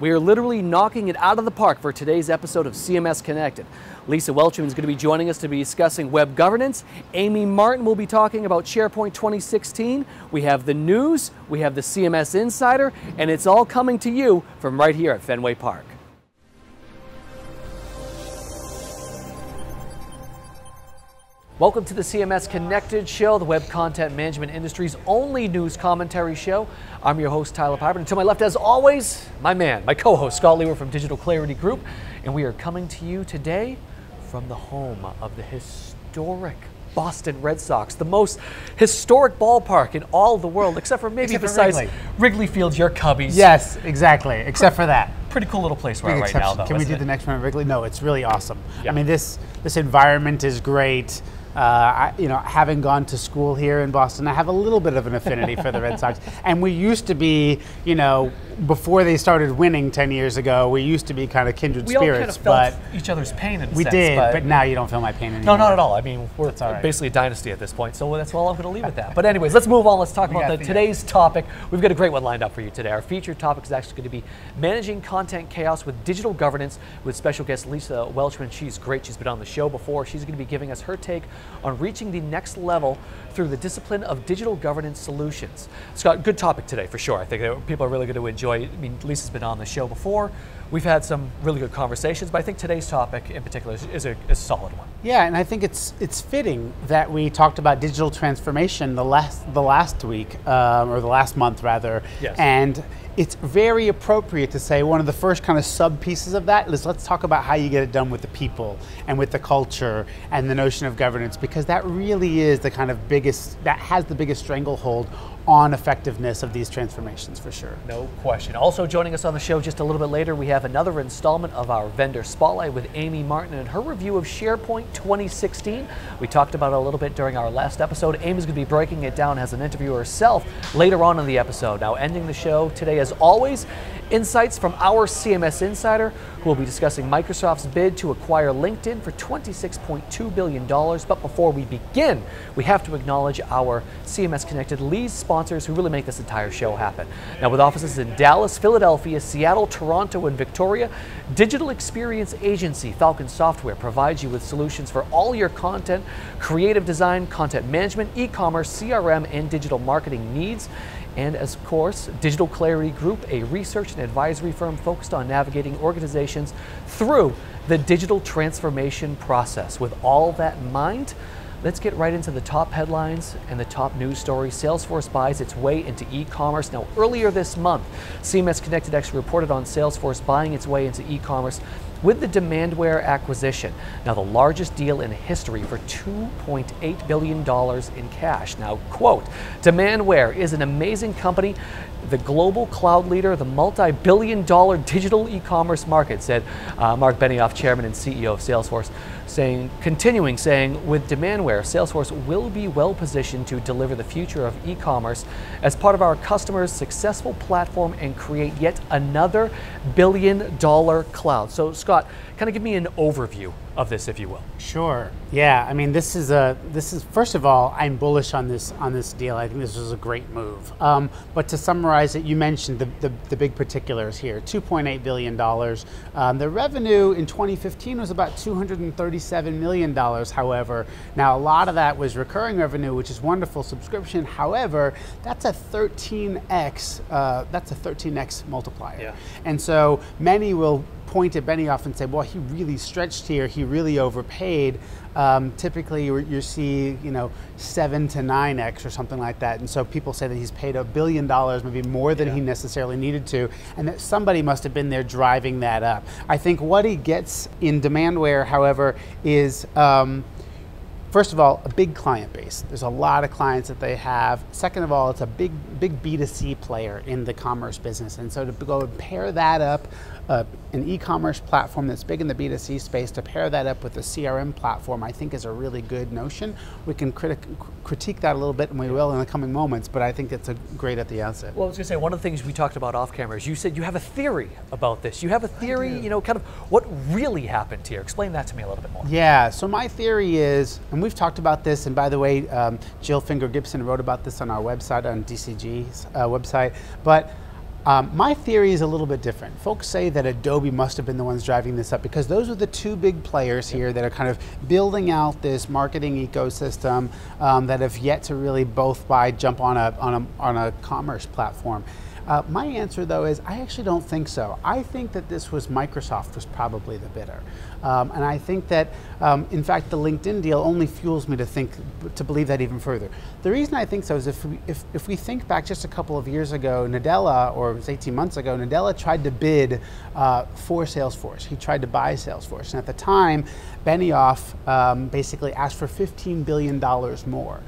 We are literally knocking it out of the park for today's episode of CMS Connected. Lisa Welchman is going to be joining us to be discussing web governance. Amy Martyn will be talking about SharePoint 2016. We have the news, we have the CMS Insider, and it's all coming to you from right here at Fenway Park. Welcome to the CMS Connected Show, the web content management industry's only news commentary show. I'm your host, Tyler Pyburn, and to my left, as always, my man, my co-host, Scott Liewehr from Digital Clarity Group, and we are coming to you today from the home of the historic Boston Red Sox, the most historic ballpark in all the world, except for maybe Except for Wrigley. Wrigley Field, your Cubbies. Yes, exactly. Except for that. Pretty cool little place we're at right now, though. Can we do it? the next one at Wrigley? No, it's really awesome. Yeah. I mean, this this environment is great. Uh, I, you know, having gone to school here in Boston, I have a little bit of an affinity for the Red Sox. And we used to be, you know, before they started winning 10 years ago, we used to be kind of kindred We all kind spirits. of felt but each other's pain in we sense, did, but, but now you don't feel my pain anymore. no, not at all. I mean, we're all right. basically a dynasty at this point, so that's all I'm going to leave with that. But anyways, let's move on. Let's talk about the, the- uh, today's topic. We've got a great one lined up for you today. Our featured topic is actually going to be managing content chaos with digital governance with special guest Lisa Welchman. She's great. She's been on the show before. She's going to be giving us her take on reaching the next level through the discipline of digital governance solutions. Scott, good topic today for sure. I think that people are really going to enjoy. It. I mean, Lisa's been on the show before. We've had some really good conversations, but I think today's topic in particular is, is a, a solid one. Yeah, and I think it's it's fitting that we talked about digital transformation the last the last week um, or the last month rather, Yes. and it's very appropriate to say one of the first kind of sub pieces of that is let's talk about how you get it done with the people and with the culture and the notion of governance because that really is the kind of biggest that has the biggest stranglehold on effectiveness of these transformations for sure. No question. Also joining us on the show just a little bit later, we have another installment of our vendor spotlight with Amy Martyn and her review of SharePoint 2016. We talked about it a little bit during our last episode. Amy's going to be breaking it down as an interview herself later on in the episode. Now, ending the show today, as always, insights from our CMS insider who will be discussing Microsoft's bid to acquire LinkedIn for $26.2 billion. But before we begin, we have to acknowledge our CMS Connected lead sponsors who really make this entire show happen. Now, with offices in Dallas, Philadelphia, Seattle, Toronto, and Victoria, digital experience agency Falcon Software provides you with solutions for all your content, creative design, content management, e commerce, CRM, and digital marketing needs. And of course, Digital Clarity Group, a research and advisory firm focused on navigating organizations through the digital transformation process. With all that in mind, let's get right into the top headlines and the top news stories. Salesforce buys its way into e commerce. Now, earlier this month, CMS Connected actually reported on Salesforce buying its way into e commerce with the Demandware acquisition. Now, the largest deal in history for $2.8 billion in cash. Now, quote, Demandware is an amazing company, the global cloud leader, the multi billion dollar digital e commerce market, said uh, Marc Benioff, chairman and CEO of Salesforce. Saying, continuing saying, with Demandware, Salesforce will be well positioned to deliver the future of e commerce as part of our customers' successful platform and create yet another billion dollar cloud. So, Scott, kind of give me an overview of this, if you will. Sure. Yeah. I mean, this is a this is first of all, I'm bullish on this on this deal. I think this was a great move. Um, but to summarize it, you mentioned the, the, the big particulars here: 2.8 billion dollars. Um, the revenue in 2015 was about 237 million dollars. However, now a lot of that was recurring revenue, which is wonderful subscription. However, that's a 13x. Uh, that's a 13x multiplier. Yeah. And so many will point at Benioff and say, well, he really stretched here, he really overpaid. Um, typically, you, see, you know, seven to nine x or something like that, and so people say that he's paid a billion dollars, maybe more than he necessarily needed to, and that somebody must have been there driving that up. I think what he gets in Demandware, however, is um, first of all, a big client base. There's a lot of clients that they have. Second of all, it's a big, big B2C player in the commerce business. And so to go and pair that up, uh, an e-commerce platform that's big in the B2C space, to pair that up with a CRM platform, I think is a really good notion. We can critic, critique that a little bit, and we will in the coming moments, but I think it's a great at the outset. Well, I was going to say, one of the things we talked about off camera is you said you have a theory about this. You have a theory, you know, kind of what really happened here. Explain that to me a little bit more. Yeah, so my theory is, and we've talked about this, and by the way, um, Jill Finger Gibson wrote about this on our website, on DCG's uh, website, but um, my theory is a little bit different. Folks say that Adobe must have been the ones driving this up because those are the two big players here that are kind of building out this marketing ecosystem um, that have yet to really both buy jump on a, on a, on a commerce platform. Uh, my answer, though, is I actually don't think so. I think that this was Microsoft was probably the bidder, um, and I think that, um, in fact, the LinkedIn deal only fuels me to think to believe that even further. The reason I think so is if we, if, if we think back just a couple of years ago, Nadella, or it was 18 months ago, Nadella tried to bid uh, for Salesforce. He tried to buy Salesforce, and at the time, Benioff um, basically asked for 15 billion dollars more.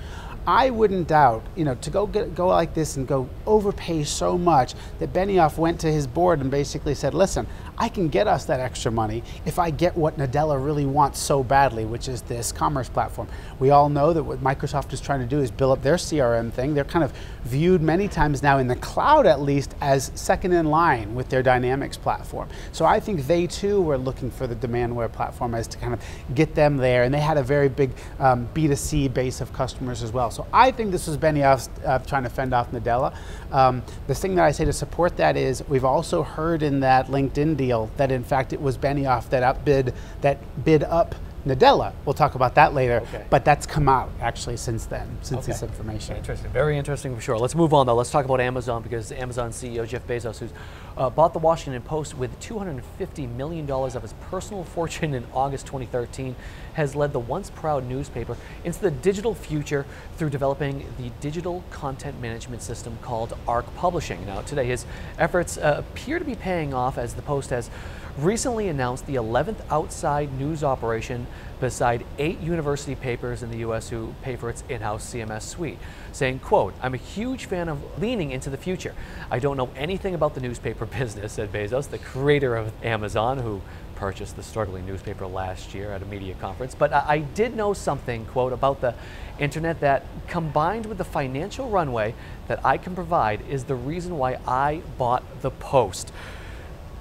I wouldn't doubt, you know, to go get, go like this and go overpay so much that Benioff went to his board and basically said, "Listen, I can get us that extra money if I get what Nadella really wants so badly, which is this commerce platform. We all know that what Microsoft is trying to do is build up their CRM thing. They're kind of viewed many times now in the cloud, at least, as second in line with their Dynamics platform. So I think they too were looking for the Demandware platform as to kind of get them there, and they had a very big um, B2C base of customers as well. So I think this was Benioff uh, trying to fend off Nadella. Um, the thing that I say to support that is we've also heard in that LinkedIn deal deal that in fact it was Benioff that outbid that bid up Nadella. We'll talk about that later, okay. but that's come out actually since then, since okay. this information. Interesting, very interesting for sure. Let's move on though. Let's talk about Amazon because Amazon CEO Jeff Bezos, who's uh, bought the Washington Post with $250 million of his personal fortune in August 2013, has led the once proud newspaper into the digital future through developing the digital content management system called Arc Publishing. Now, today his efforts uh, appear to be paying off as the Post has recently announced the 11th outside news operation beside eight university papers in the US who pay for its in-house CMS suite, saying, quote, I'm a huge fan of leaning into the future. I don't know anything about the newspaper business, said Bezos, the creator of Amazon, who purchased the struggling newspaper last year at a media conference. But I did know something, quote, about the internet that combined with the financial runway that I can provide is the reason why I bought the Post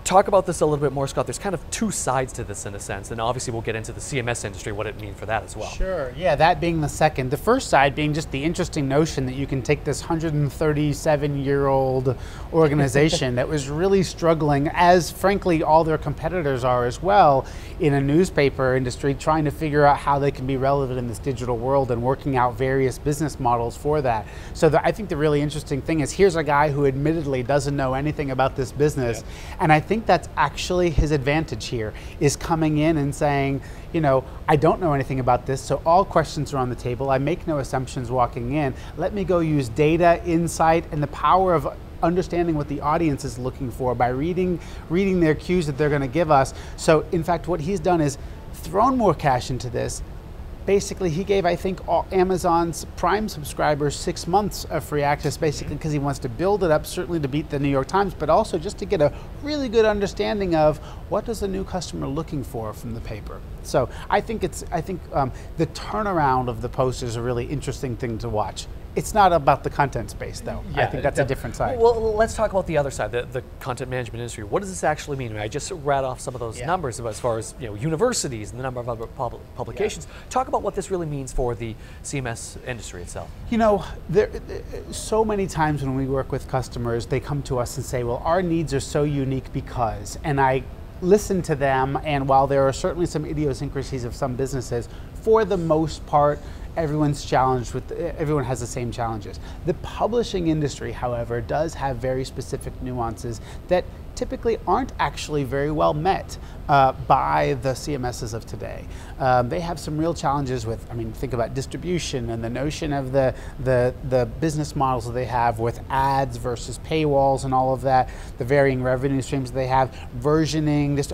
talk about this a little bit more, Scott. There's kind of two sides to this in a sense, and obviously we'll get into the CMS industry, what it means for that as well. Sure, yeah, that being the second. The first side being just the interesting notion that you can take this 137 year old organization that was really struggling, as frankly all their competitors are as well, in a newspaper industry, trying to figure out how they can be relevant in this digital world and working out various business models for that. So the, I think the really interesting thing is here's a guy who admittedly doesn't know anything about this business, yeah. and I think think that's actually his advantage here, is coming in and saying, you know, I don't know anything about this, so all questions are on the table. I make no assumptions walking in. Let me go use data, insight, and the power of understanding what the audience is looking for by reading reading their cues that they're going to give us. So in fact what he's done is thrown more cash into this, basically he gave I think all Amazon's Prime subscribers six months of free access, basically because he wants to build it up, certainly to beat the New York Times, but also just to get a really good understanding of what does a new customer looking for from the paper. So I think it's I think um, the turnaround of the post is a really interesting thing to watch. It's not about the content space, though. Yeah, I think that's a different side. Well, let's talk about the other side, the, the content management industry. What does this actually mean? I, mean, I just read off some of those yeah. numbers as far as you know, universities and the number of other pub publications. Yeah. Talk about what this really means for the CMS industry itself. You know, there, uh, so many times when we work with customers, they come to us and say, "Well, our needs are so unique because," and I listen to them. And while there are certainly some idiosyncrasies of some businesses, for the most part, everyone's challenged with, everyone has the same challenges. The publishing industry, however, does have very specific nuances that typically aren't actually very well met uh, by the CMSs of today. Um, they have some real challenges with, I mean, think about distribution and the notion of the, the, the business models that they have with ads versus paywalls and all of that, the varying revenue streams they have, versioning, just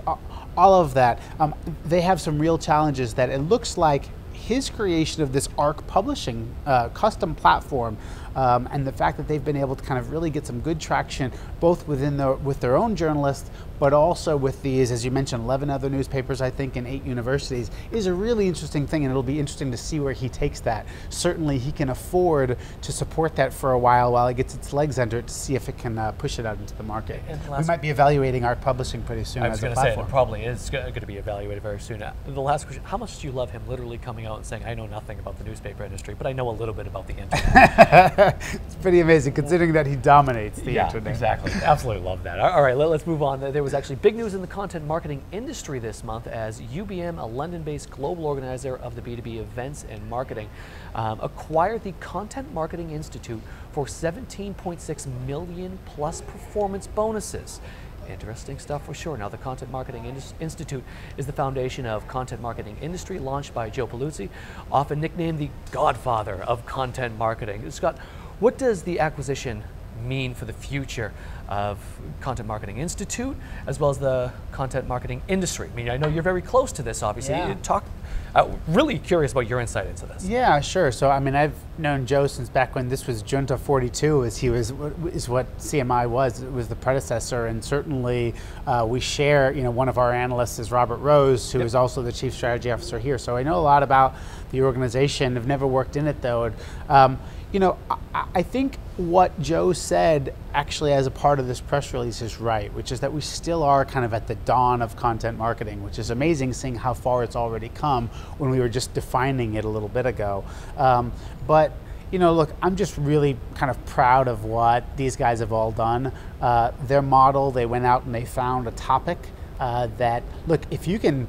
all of that. Um, they have some real challenges that it looks like his creation of this ARC publishing uh, custom platform um, and the fact that they've been able to kind of really get some good traction both within the with their own journalists but also with these as you mentioned 11 other newspapers i think in eight universities is a really interesting thing and it'll be interesting to see where he takes that certainly he can afford to support that for a while while it gets its legs under it to see if it can uh, push it out into the market we might be evaluating Arc publishing pretty soon i was going to say it probably is going to be evaluated very soon uh, the last question how much do you love him literally coming out and saying i know nothing about the newspaper industry but i know a little bit about the internet it's pretty amazing considering that he dominates the yeah, internet. Exactly. Absolutely love that. All right, let, us move on. There was actually big news in the content marketing industry this month as UBM, a London based global organizer of the B2B events and marketing, um, acquired the Content Marketing Institute for 17.6 million plus performance bonuses. Interesting stuff for sure. Now, the Content Marketing Institute is the foundation of content marketing industry launched by Joe Pulizzi, often nicknamed the godfather of content marketing. Scott, what does the acquisition mean for the future of Content Marketing Institute as well as the content marketing industry? I mean, I know you're very close to this, obviously. Yeah. Talk. Uh, really curious about your insight into this. Yeah, sure. So, I mean, I've known Joe since back when this was Junta 42, as he was is what CMI was. It was the predecessor, and certainly uh, we share. You know, one of our analysts is Robert Rose, who yep. is also the chief strategy officer here. So I know a lot about the organization. I've never worked in it though. Um, you know, I, I, think what Joe said actually as a part of this press release is right, which is that we still are kind of at the dawn of content marketing, which is amazing seeing how far it's already come when we were just defining it a little bit ago. Um, but you know, look, I'm just really kind of proud of what these guys have all done. Uh, their model, they went out and they found a topic uh, that, look, if you can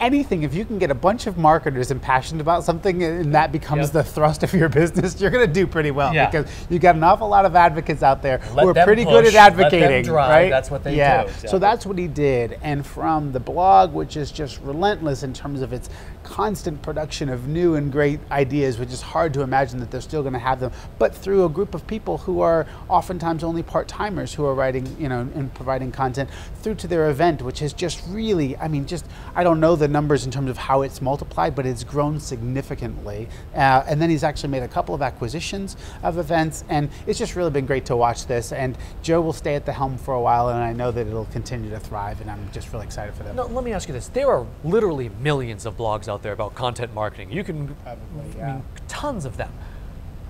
anything, if you can get a bunch of marketers and passionate about something uh, and that becomes yep. the thrust of your business, you're going to do pretty well yeah. because you've got an awful lot of advocates out there let who are pretty push, good at advocating, right? That's what they yeah. do. Exactly. So that's what he did. And from the blog, which is just relentless in terms of its constant production of new and great ideas, which is hard to imagine that they're still going to have them, but through a group of people who are oftentimes only part-timers who are writing, you know, and providing content, through to their event, which has just really, I mean, just I don't know the numbers in terms of how it's multiplied, but it's grown significantly. Uh, and then he's actually made a couple of acquisitions of events, and it's just really been great to watch this. And Joe will stay at the helm for a while, and I know that it'll continue to thrive, and I'm just really excited for them. Now, let me ask you this: there are literally millions of blogs out there about content marketing. You can, Probably, yeah. I mean, tons of them.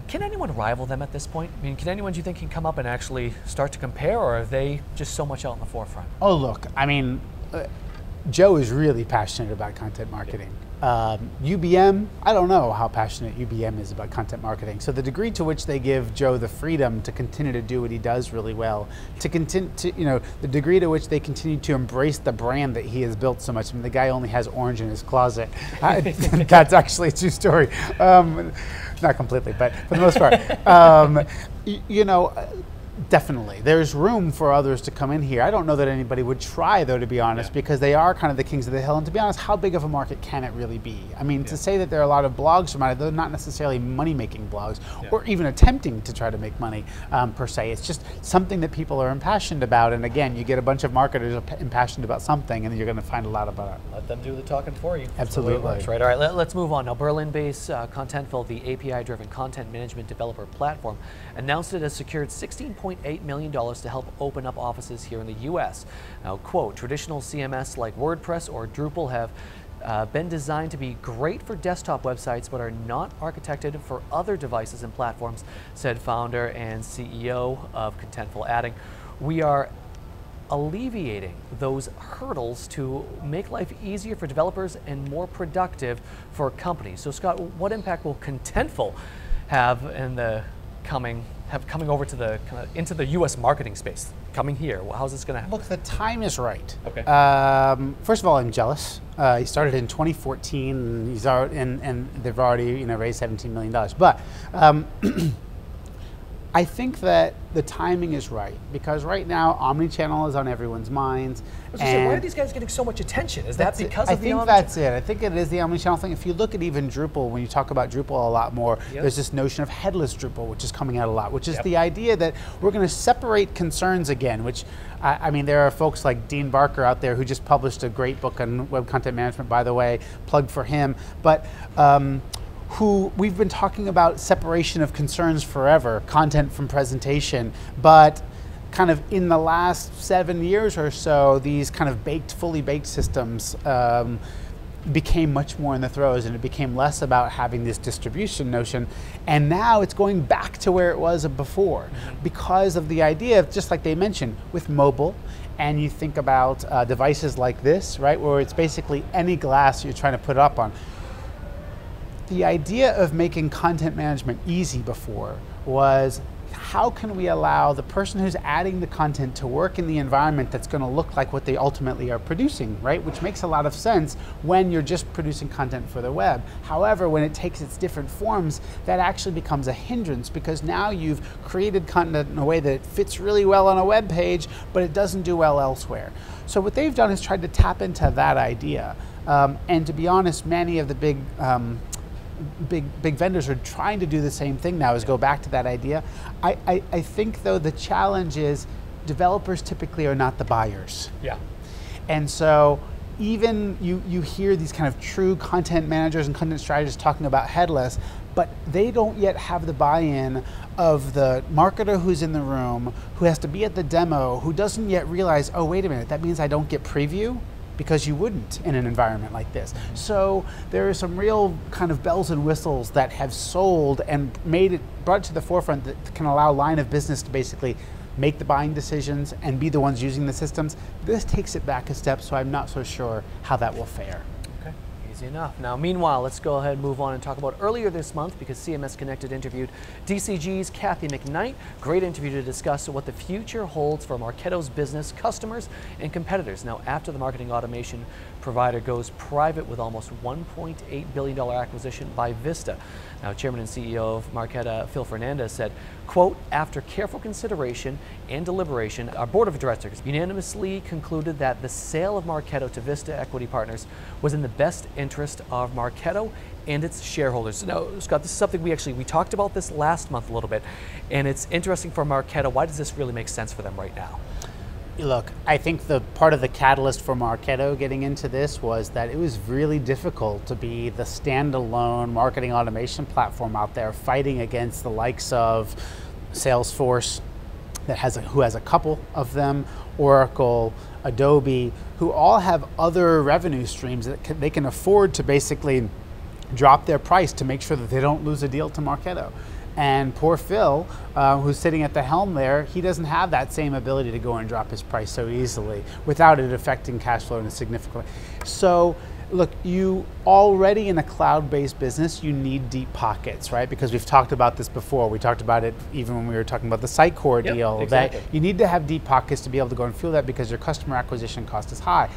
Can anyone rival them at this point? I mean, can anyone do you think can come up and actually start to compare, or are they just so much out in the forefront? Oh, look, I mean, uh, Joe is really passionate about content marketing. Um, UBM, I don't know how passionate UBM is about content marketing. So the degree to which they give Joe the freedom to continue to do what he does really well, to continue, to, you know, the degree to which they continue to embrace the brand that he has built so much. I mean, the guy only has orange in his closet. that's actually a true story. Um, not completely, but for the most part. Um, you know, Definitely. There's room for others to come in here. I don't know that anybody would try, though, to be honest, yeah. because they are kind of the kings of the hill. And to be honest, how big of a market can it really be? I mean, yeah. to say that there are a lot of blogs from it, they're not necessarily money making blogs yeah. or even attempting to try to make money um, per se. It's just something that people are impassioned about. And again, you get a bunch of marketers impassioned about something, and you're going to find a lot about it. Let them do the talking for you. Absolutely. Works, right. All right, let, us move on. Now, Berlin based uh, Contentful, the API driven content management developer platform, announced it has secured $16.8 million to help open up offices here in the US. Now, quote, traditional CMS like WordPress or Drupal have uh, been designed to be great for desktop websites but are not architected for other devices and platforms, said founder and CEO of Contentful, adding, we are alleviating those hurdles to make life easier for developers and more productive for companies. So Scott, what impact will Contentful have in the coming have coming over to the kind of into the U.S. marketing space, coming here? Well, How's this going to happen? Look, the time is right. Okay. Um, first of all, I'm jealous. Uh, he started in 2014, and he's already, and, and they've already you know raised 17 million dollars. But um, I think that the timing is right because right now omnichannel is on everyone's minds. I was gonna say, why are these guys getting so much attention? Is that That's it. because I of the think that's it. I think it is the omnichannel thing. If you look at even Drupal, when you talk about Drupal a lot more, Yep. there's this notion of headless Drupal, which is coming out a lot, which is Yep. the idea that we're going to separate concerns again. Which I, I mean, there are folks like Deane Barker out there who just published a great book on web content management. By the way, plug for him. But um, who we've been talking about separation of concerns forever, content from presentation, but kind of in the last seven years or so, these kind of baked, fully baked systems um, became much more in the throes and it became less about having this distribution notion. And now it's going back to where it was before because of the idea of, just like they mentioned, with mobile. And you think about uh, devices like this, right, where it's basically any glass you're trying to put up on the idea of making content management easy before was how can we allow the person who's adding the content to work in the environment that's going to look like what they ultimately are producing, right? Which makes a lot of sense when you're just producing content for the web. However, when it takes its different forms, that actually becomes a hindrance because now you've created content in a way that fits really well on a web page, but it doesn't do well elsewhere. So what they've done is tried to tap into that idea. Um, and to be honest, many of the big um, big big vendors are trying to do the same thing now is go back to that idea I, I, I think though the challenge is developers typically are not the buyers Yeah. and so even you, you hear these kind of true content managers and content strategists talking about headless, but they don't yet have the buy-in of the marketer who's in the room, who has to be at the demo, who doesn't yet realize, oh, wait a minute, that means I don't get preview? Because you wouldn't in an environment like this. So there are some real kind of bells and whistles that have sold and made it, brought to the forefront that can allow line of business to basically make the buying decisions and be the ones using the systems. This takes it back a step, so I'm not so sure how that will fare. Easy enough. Now, meanwhile, let's go ahead and move on and talk about earlier this month because CMS Connected interviewed DCG's Cathy McKnight. Great interview to discuss what the future holds for Marketo's business, customers, and competitors. Now, after the marketing automation provider goes private with almost $1.8 billion acquisition by Vista. Now, Chairman and CEO of Marketo, Phil Fernandez, said, quote, after careful consideration and deliberation, our board of directors unanimously concluded that the sale of Marketo to Vista Equity Partners was in the best interest of Marketo and its shareholders. Now, Scott, this is something we actually, we talked about this last month a little bit, and it's interesting for Marketo. Why does this really make sense for them right now? Look, I think the part of the catalyst for Marketo getting into this was that it was really difficult to be the standalone marketing automation platform out there fighting against the likes of Salesforce, that has a, who has a couple of them, Oracle, Adobe, who all have other revenue streams that can, they can afford to basically drop their price to make sure that they don't lose a deal to Marketo. And poor Phil, uh, who's sitting at the helm there, he doesn't have that same ability to go and drop his price so easily without it affecting cash flow in a significant way. So, look, you already in a cloud-based business, you need deep pockets, right? Because we've talked about this before. We talked about it even when we were talking about the Sitecore Yep, deal. exactly. That you need to have deep pockets to be able to go and fuel that because your customer acquisition cost is high.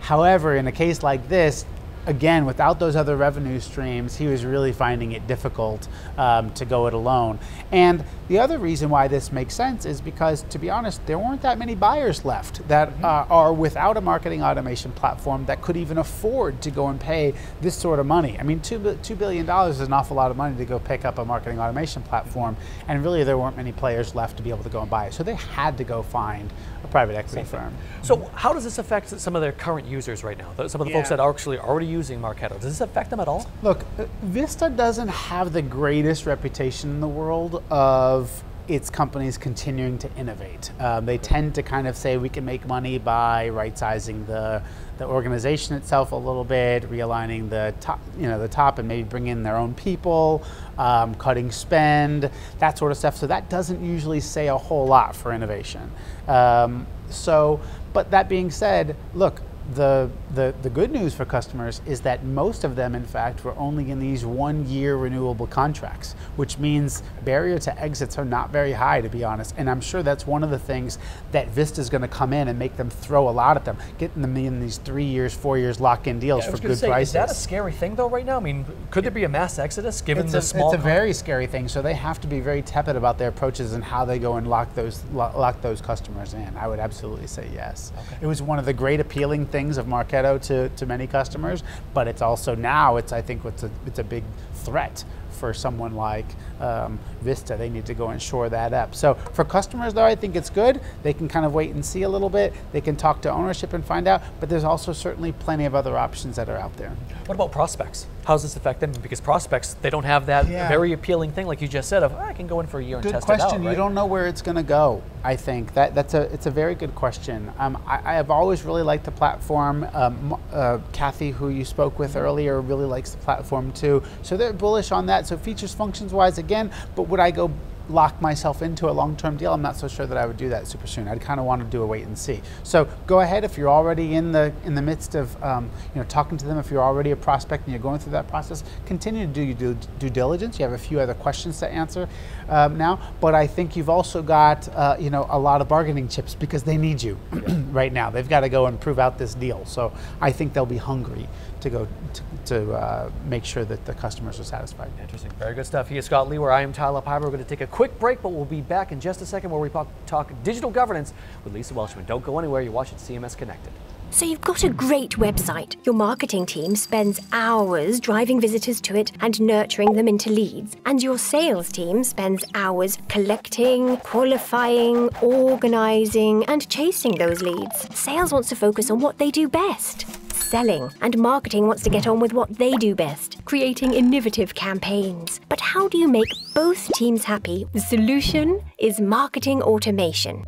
However, in a case like this, again, without those other revenue streams, he was really finding it difficult um, to go it alone. And the other reason why this makes sense is because, to be honest, there weren't that many buyers left that uh, are without a marketing automation platform that could even afford to go and pay this sort of money. I mean, two, $2 billion is an awful lot of money to go pick up a marketing automation platform, and really there weren't many players left to be able to go and buy it. So they had to go find private equity firm. So, how does this affect some of their current users right now? Some of the folks that are actually already using Marketo. Does this affect them at all? Look, uh, Vista doesn't have the greatest reputation in the world of its companies continuing to innovate. Um, they tend to kind of say we can make money by right sizing the, the organization itself a little bit, realigning the top, you know, the top, and maybe bring in their own people, um, cutting spend, that sort of stuff. So that doesn't usually say a whole lot for innovation. Um, so, but that being said, look, the, the, the good news for customers is that most of them, in fact, were only in these one year renewable contracts, which means barrier to exits are not very high, to be honest. And I'm sure that's one of the things that Vista is going to come in and make them throw a lot at them, getting them in these three years, four years lock in deals Yeah, for good say, prices. Is that a scary thing though right now? I mean, could there be a mass exodus given it's the a, small? it's a very scary thing. So they have to be very tepid about their approaches and how they go and lock those lo- lock those customers in. I would absolutely say yes. It was one of the great appealing things of Marketo to, to many customers, but it's also now it's I think it's a it's a big threat for someone like um, Vista. They need to go and shore that up. So for customers though, I think it's good. They can kind of wait and see a little bit. They can talk to ownership and find out. But there's also certainly plenty of other options that are out there. What about prospects? How does this affect them? Because prospects, they don't have that Yeah. very appealing thing, like you just said, of "Ah, I can go in for a year and Good test question. it out. You right? don't know where it's going to go. I think that that's a it's a very good question. Um, I, I have always really liked the platform. Um, uh, Cathy, who you spoke with earlier, really likes the platform too. So they're bullish on that. So features, functions wise, again. But would I go lock myself into a long-term deal? I'm not so sure that I would do that super soon. I'd kind of want to do a wait and see. So go ahead if you're already in the in the midst of um, you know talking to them. If you're already a prospect and you're going through that process, continue to do your due, due diligence. You have a few other questions to answer um, now, but I think you've also got uh, you know a lot of bargaining chips because they need you right now. They've got to go and prove out this deal. So I think they'll be hungry to go to, to uh, make sure that the customers are satisfied. Interesting. Very good stuff. He is Scott Liewehr I am Tyler Pyburn. We're going to take a quick break, but we'll be back in just a second where we talk, talk digital governance with Lisa Welchman. Don't go anywhere. You're watching CMS Connected. So you've got a great website. Your marketing team spends hours driving visitors to it and nurturing them into leads. And your sales team spends hours collecting, qualifying, organizing, and chasing those leads. Sales wants to focus on what they do best. Selling and marketing wants to get on with what they do best, creating innovative campaigns. But how do you make both teams happy? The solution is marketing automation.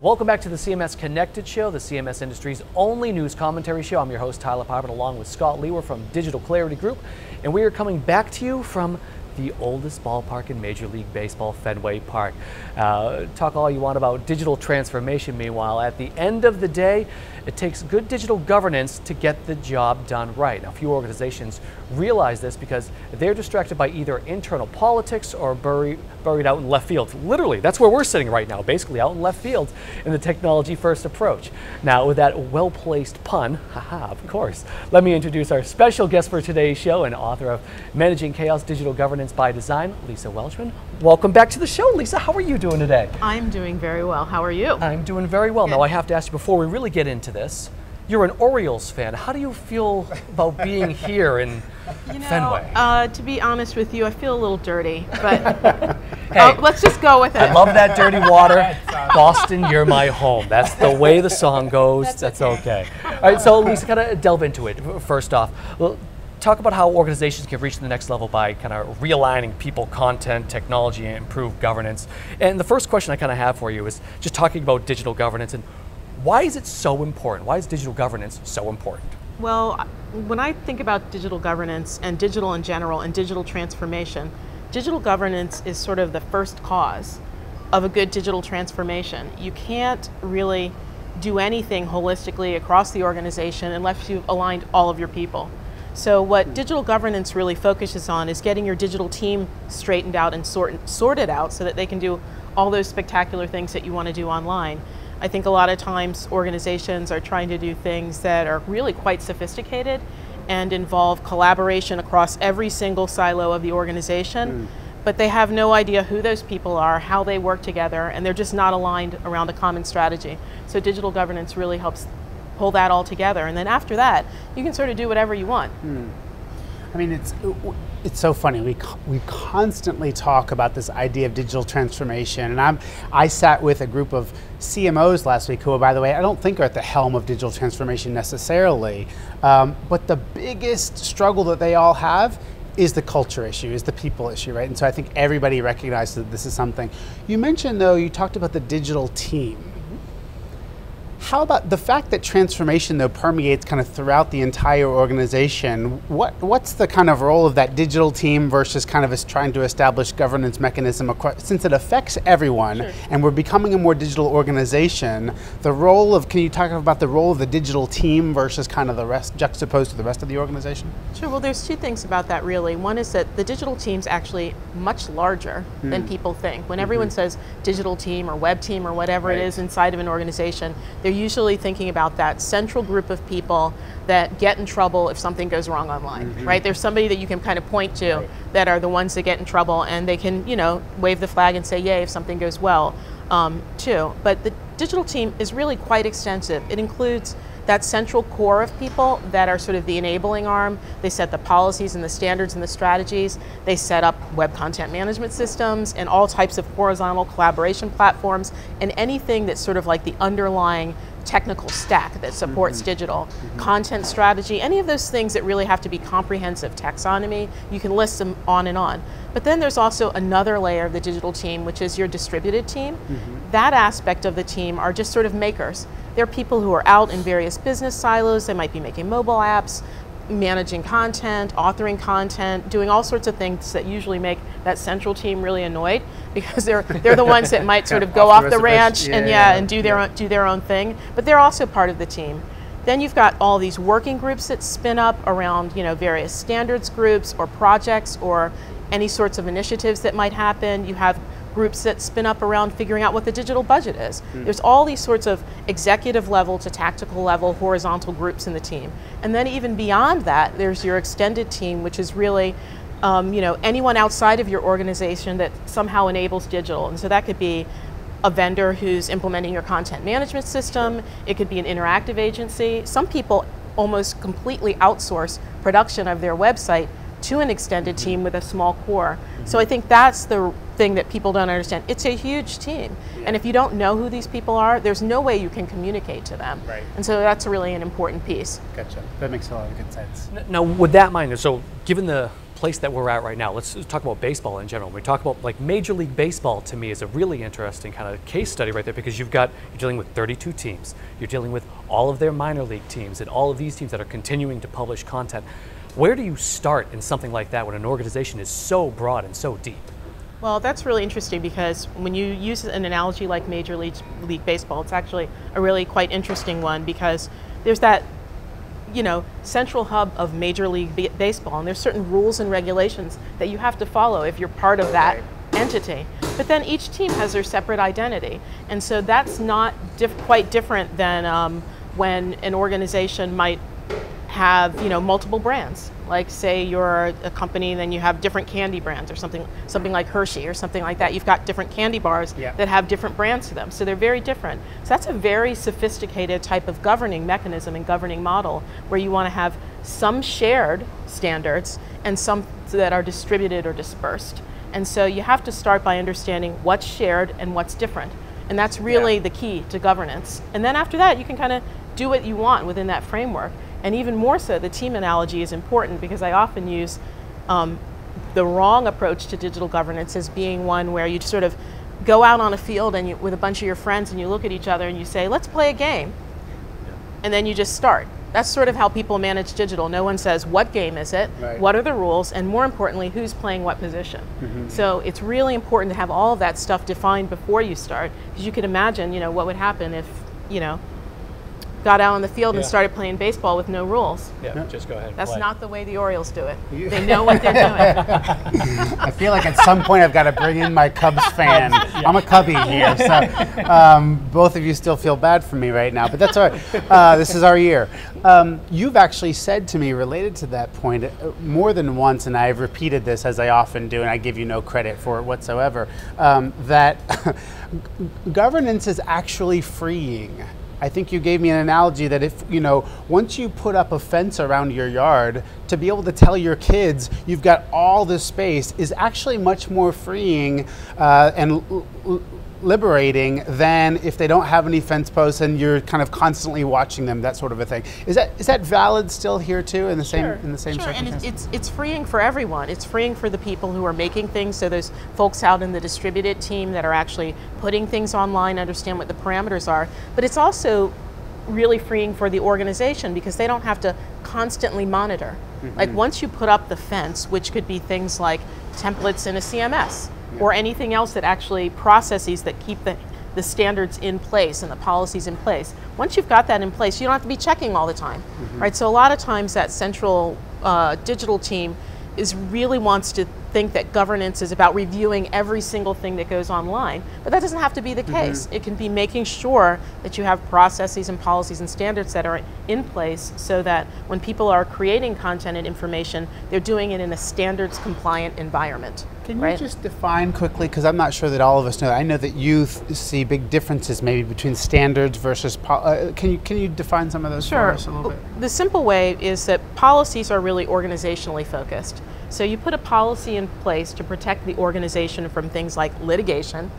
Welcome back to the CMS Connected Show, the CMS industry's only news commentary show. I'm your host, Tyler Pyburn, along with Scott Liewehr from Digital Clarity Group, and we are coming back to you from the oldest ballpark in Major League Baseball, Fenway Park. Uh, talk all you want about digital transformation. Meanwhile, at the end of the day, it takes good digital governance to get the job done right. Now, few organizations realize this because they're distracted by either internal politics or buried, buried out in left field. Literally, that's where we're sitting right now, basically out in left field in the technology first approach. Now, with that well placed pun, haha, of course, let me introduce our special guest for today's show and author of Managing Chaos Digital Governance by Design, Lisa Welchman. Welcome back to the show, Lisa. How are you doing today? I'm doing very well. How are you? I'm doing very well. Now, I have to ask you before we really get into this. You're an Orioles fan. How do you feel about being here in You know, Fenway? Uh, to be honest with you, I feel a little dirty, but Hey. uh, let's just go with it. I love that dirty water. Boston, you're my home. That's the way the song goes. That's, okay. All right, so Lisa, kind of delve into it. First off, well, talk about how organizations can reach the next level by kind of realigning people, content, technology, and improve governance. And the first question I kind of have for you is just talking about digital governance and why is it so important? Why is digital governance so important? Well, when I think about digital governance and digital in general and digital transformation, digital governance is sort of the first cause of a good digital transformation. You can't really do anything holistically across the organization unless you've aligned all of your people. So what digital governance really focuses on is getting your digital team straightened out and sort, sorted out so that they can do all those spectacular things that you want to do online. I think a lot of times organizations are trying to do things that are really quite sophisticated and involve collaboration across every single silo of the organization, mm. but they have no idea who those people are, how they work together, and they're just not aligned around a common strategy. So digital governance really helps pull that all together. And then after that, you can sort of do whatever you want. Hmm. I mean, it's uh, it's so funny. We we constantly talk about this idea of digital transformation, and I'm I sat with a group of CMOs last week who, by the way, I don't think are at the helm of digital transformation necessarily, um, but the biggest struggle that they all have is the culture issue, is the people issue, right? And so I think everybody recognizes that this is something. You mentioned though, you talked about the digital team how about the fact that transformation though permeates kind of throughout the entire organization? What what's the kind of role of that digital team versus kind of us trying to establish governance mechanism across, since it affects everyone Sure. and we're becoming a more digital organization? The role of can you talk about the role of the digital team versus kind of the rest juxtaposed to the rest of the organization? Sure. Well, there's two things about that really. One is that the digital team's actually much larger Hmm. than people think. When everyone says digital team or web team or whatever. Right. it is inside of an organization, they're usually thinking about that central group of people that get in trouble if something goes wrong online, Mm-hmm. right? There's somebody that you can kind of point to that are the ones that get in trouble, and they can, you know, wave the flag and say yay if something goes well, um, too. But the digital team is really quite extensive. It includes that central core of people that are sort of the enabling arm. They set the policies and the standards and the strategies. They set up web content management systems and all types of horizontal collaboration platforms and anything that's sort of like the underlying technical stack that supports mm-hmm. digital mm-hmm. content strategy. Any of those things that really have to be comprehensive taxonomy you can list them on and on. But then there's also another layer of the digital team which is your distributed team. Mm-hmm. That aspect of the team are just sort of makers they're people who are out in various business silos they might be making mobile apps managing content, authoring content, doing all sorts of things that usually make that central team really annoyed because they're they're the ones that might sort of go Off off the the ranch and Yeah, yeah, yeah, and do their yeah. own, do their own thing, but they're also part of the team. Then you've got all these working groups that spin up around you know various standards groups or projects or any sorts of initiatives that might happen. You have groups that spin up around figuring out what the digital budget is. Hmm. There's all these sorts of executive level to tactical level horizontal groups in the team. And then even beyond that, there's your extended team, which is really um, you know anyone outside of your organization that somehow enables digital. And so that could be a vendor who's implementing your content management system. It could be an interactive agency. Some people almost completely outsource production of their website to an extended hmm. team with a small core. So hmm. I think that's the thing that people don't understand. It's a huge team. And if you don't know who these people are, there's no way you can communicate to them. Right. And so that's really an important piece. Gotcha. That makes a lot of good sense. Now, with that in mind, so given the place that we're at right now, let's talk about baseball in general. When we talk about like Major League Baseball, to me is a really interesting kind of case study right there because you've got you're dealing with 32 teams, you're dealing with all of their minor league teams and all of these teams that are continuing to publish content. Where do you start in something like that when an organization is so broad and so deep? Well, that's really interesting because when you use an analogy like Major League, League Baseball, it's actually a really quite interesting one because there's that, you know, central hub of Major League B- Baseball, and there's certain rules and regulations that you have to follow if you're part of that entity. But then each team has their separate identity, and so that's not diff- quite different than um, when an organization might have you know multiple brands like say you're a company and then you have different candy brands or something something like hershey or something like that you've got different candy bars Yeah. that have different brands to them so they're very different so that's a very sophisticated type of governing mechanism and governing model where you want to have some shared standards and some that are distributed or dispersed and so you have to start by understanding what's shared and what's different and that's really Yeah. the key to governance. And then after that, you can kind of do what you want within that framework. And even more so, the team analogy is important because I often use um, the wrong approach to digital governance as being one where you sort of go out on a field and you, with a bunch of your friends and you look at each other and you say, let's play a game. And then you just start. That's sort of how people manage digital. No one says, what game is it? Right. What are the rules? And more importantly, who's playing what position? So it's really important to have all of that stuff defined before you start, because you can imagine, you know, what would happen if, you know, got out on the field and started playing baseball with no rules. Yeah, just go ahead. That's play. not the way the Orioles do it. They know what they're doing. I feel like at some point I've got to bring in my Cubs fan. I'm a Cubby here, so um, both of you still feel bad for me right now, but that's all right. Uh, this is our year. Um, you've actually said to me, related to that point, uh, more than once, and I've repeated this as I often do, and I give you no credit for it whatsoever, um, that governance is actually freeing. I think you gave me an analogy that if, you know, once you put up a fence around your yard, to be able to tell your kids you've got all this space is actually much more freeing uh, and liberating than if they don't have any fence posts and you're kind of constantly watching them, that sort of a thing. Is that is that valid still here too in the same in the same sure. and it's, it's it's freeing for everyone. It's freeing for the people who are making things. So those folks out in the distributed team that are actually putting things online, understand what the parameters are. But it's also really freeing for the organization because they don't have to constantly monitor. Like mm-hmm. once you put up the fence, which could be things like templates in a CMS or anything else that actually processes that keep the, the standards in place and the policies in place. Once you've got that in place, you don't have to be checking all the time, right? So a lot of times that central uh, digital team is really wants to think that governance is about reviewing every single thing that goes online, but that doesn't have to be the case. It can be making sure that you have processes and policies and standards that are in place so that when people are creating content and information, they're doing it in a standards compliant environment. Can you right? just define quickly, because I'm not sure that all of us know. I know that you th- see big differences maybe between standards versus. Uh, can you can you define some of those Sure. for us a little bit? The simple way is that policies are really organizationally focused. So you put a policy in place to protect the organization from things like litigation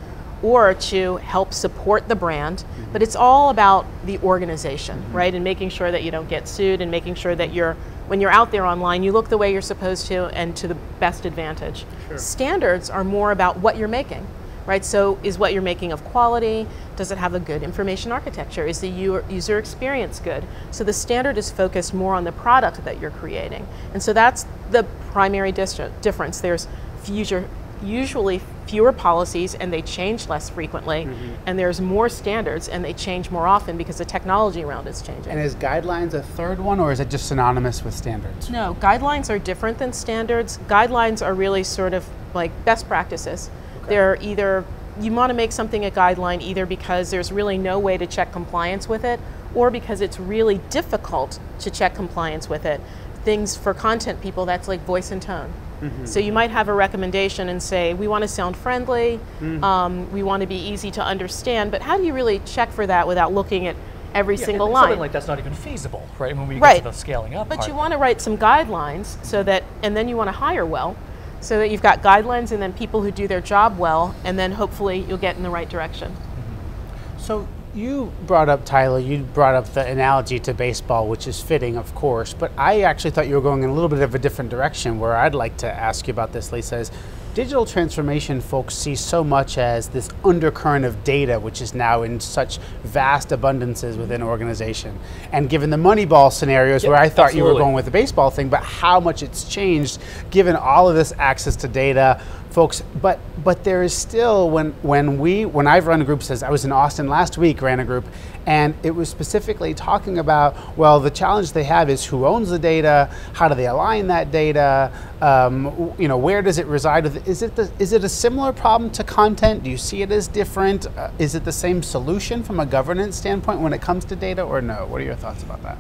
or to help support the brand, but it's all about the organization, right? And making sure that you don't get sued and making sure that you're when you're out there online, you look the way you're supposed to and to the best advantage. Standards are more about what you're making right? So, is what you're making of quality? Does it have a good information architecture? Is the user experience good? So, the standard is focused more on the product that you're creating. And so, that's the primary difference. There's future, usually fewer policies and they change less frequently, mm-hmm. and there's more standards and they change more often because the technology around is changing. And is guidelines a third one, or is it just synonymous with standards? No, guidelines are different than standards. Guidelines are really sort of like best practices. They're either, you want to make something a guideline either because there's really no way to check compliance with it or because it's really difficult to check compliance with it. Things for content people, that's like voice and tone. Mm-hmm. So you might have a recommendation and say, we want to sound friendly, mm-hmm. um, we want to be easy to understand, but how do you really check for that without looking at every Yeah, single line? Something like that's not even feasible, right? When we get Right. to the scaling up But part. you want to write some guidelines so that, and then you want to hire well, so that you've got guidelines and then people who do their job well, and then hopefully you'll get in the right direction. Mm-hmm. So you brought up Tyler. You brought up the analogy to baseball, which is fitting, of course. But I actually thought you were going in a little bit of a different direction. Where I'd like to ask you about this, Lisa, is digital transformation. Folks see so much as this undercurrent of data, which is now in such vast abundances within organization. And given the Moneyball scenarios, Yeah, where I thought you were going with the baseball thing, but how much it's changed given all of this access to data, folks. But but there is still when when we when I've run groups as I was in Austin last week, ran a group, and it was specifically talking about well the challenge they have is who owns the data, how do they align that data, um, you know where does it reside? Is it the, is it a similar problem to content? Do you see it as different? Uh, is it the same solution from a governance standpoint when it comes to data, or no? What are your thoughts about that?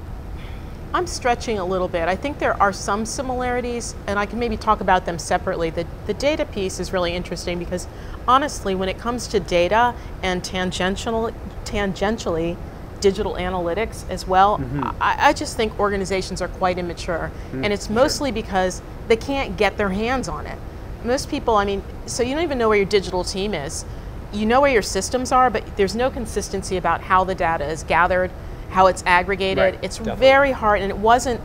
I'm stretching a little bit. I think there are some similarities, and I can maybe talk about them separately. The, the data piece is really interesting because honestly, when it comes to data and tangential, tangentially digital analytics as well, mm-hmm. I, I just think organizations are quite immature. Mm-hmm. and it's mostly because they can't get their hands on it. Most people, I mean, so you don't even know where your digital team is. You know where your systems are, but there's no consistency about how the data is gathered, how it's aggregated. Right, it's definitely. very hard, and it wasn't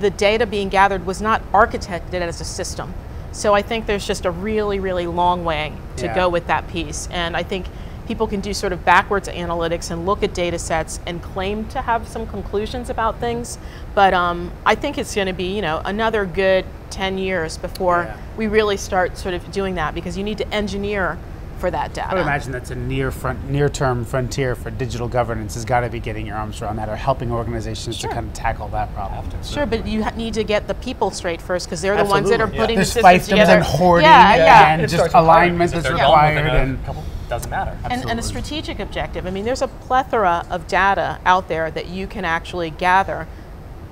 the data being gathered was not architected as a system. So I think there's just a really, really long way to Yeah. go with that piece. And I think people can do sort of backwards analytics and look at data sets and claim to have some conclusions about things. But um, I think it's going to be, you know, another good 10 years before Yeah. we really start sort of doing that because you need to engineer for that data. I would imagine that's a near front, near-term frontier for digital governance. Has got to be getting your arms around that, or helping organizations Sure. to kind of tackle that problem. Sure, but you need to get the people straight first because they're the ones that are Absolutely, yeah. putting There's the systems fiefdoms together. and hoarding Yeah, yeah. and It just alignment priorities. that's If they're done required. And doesn't matter. and, and a strategic objective. I mean, there's a plethora of data out there that you can actually gather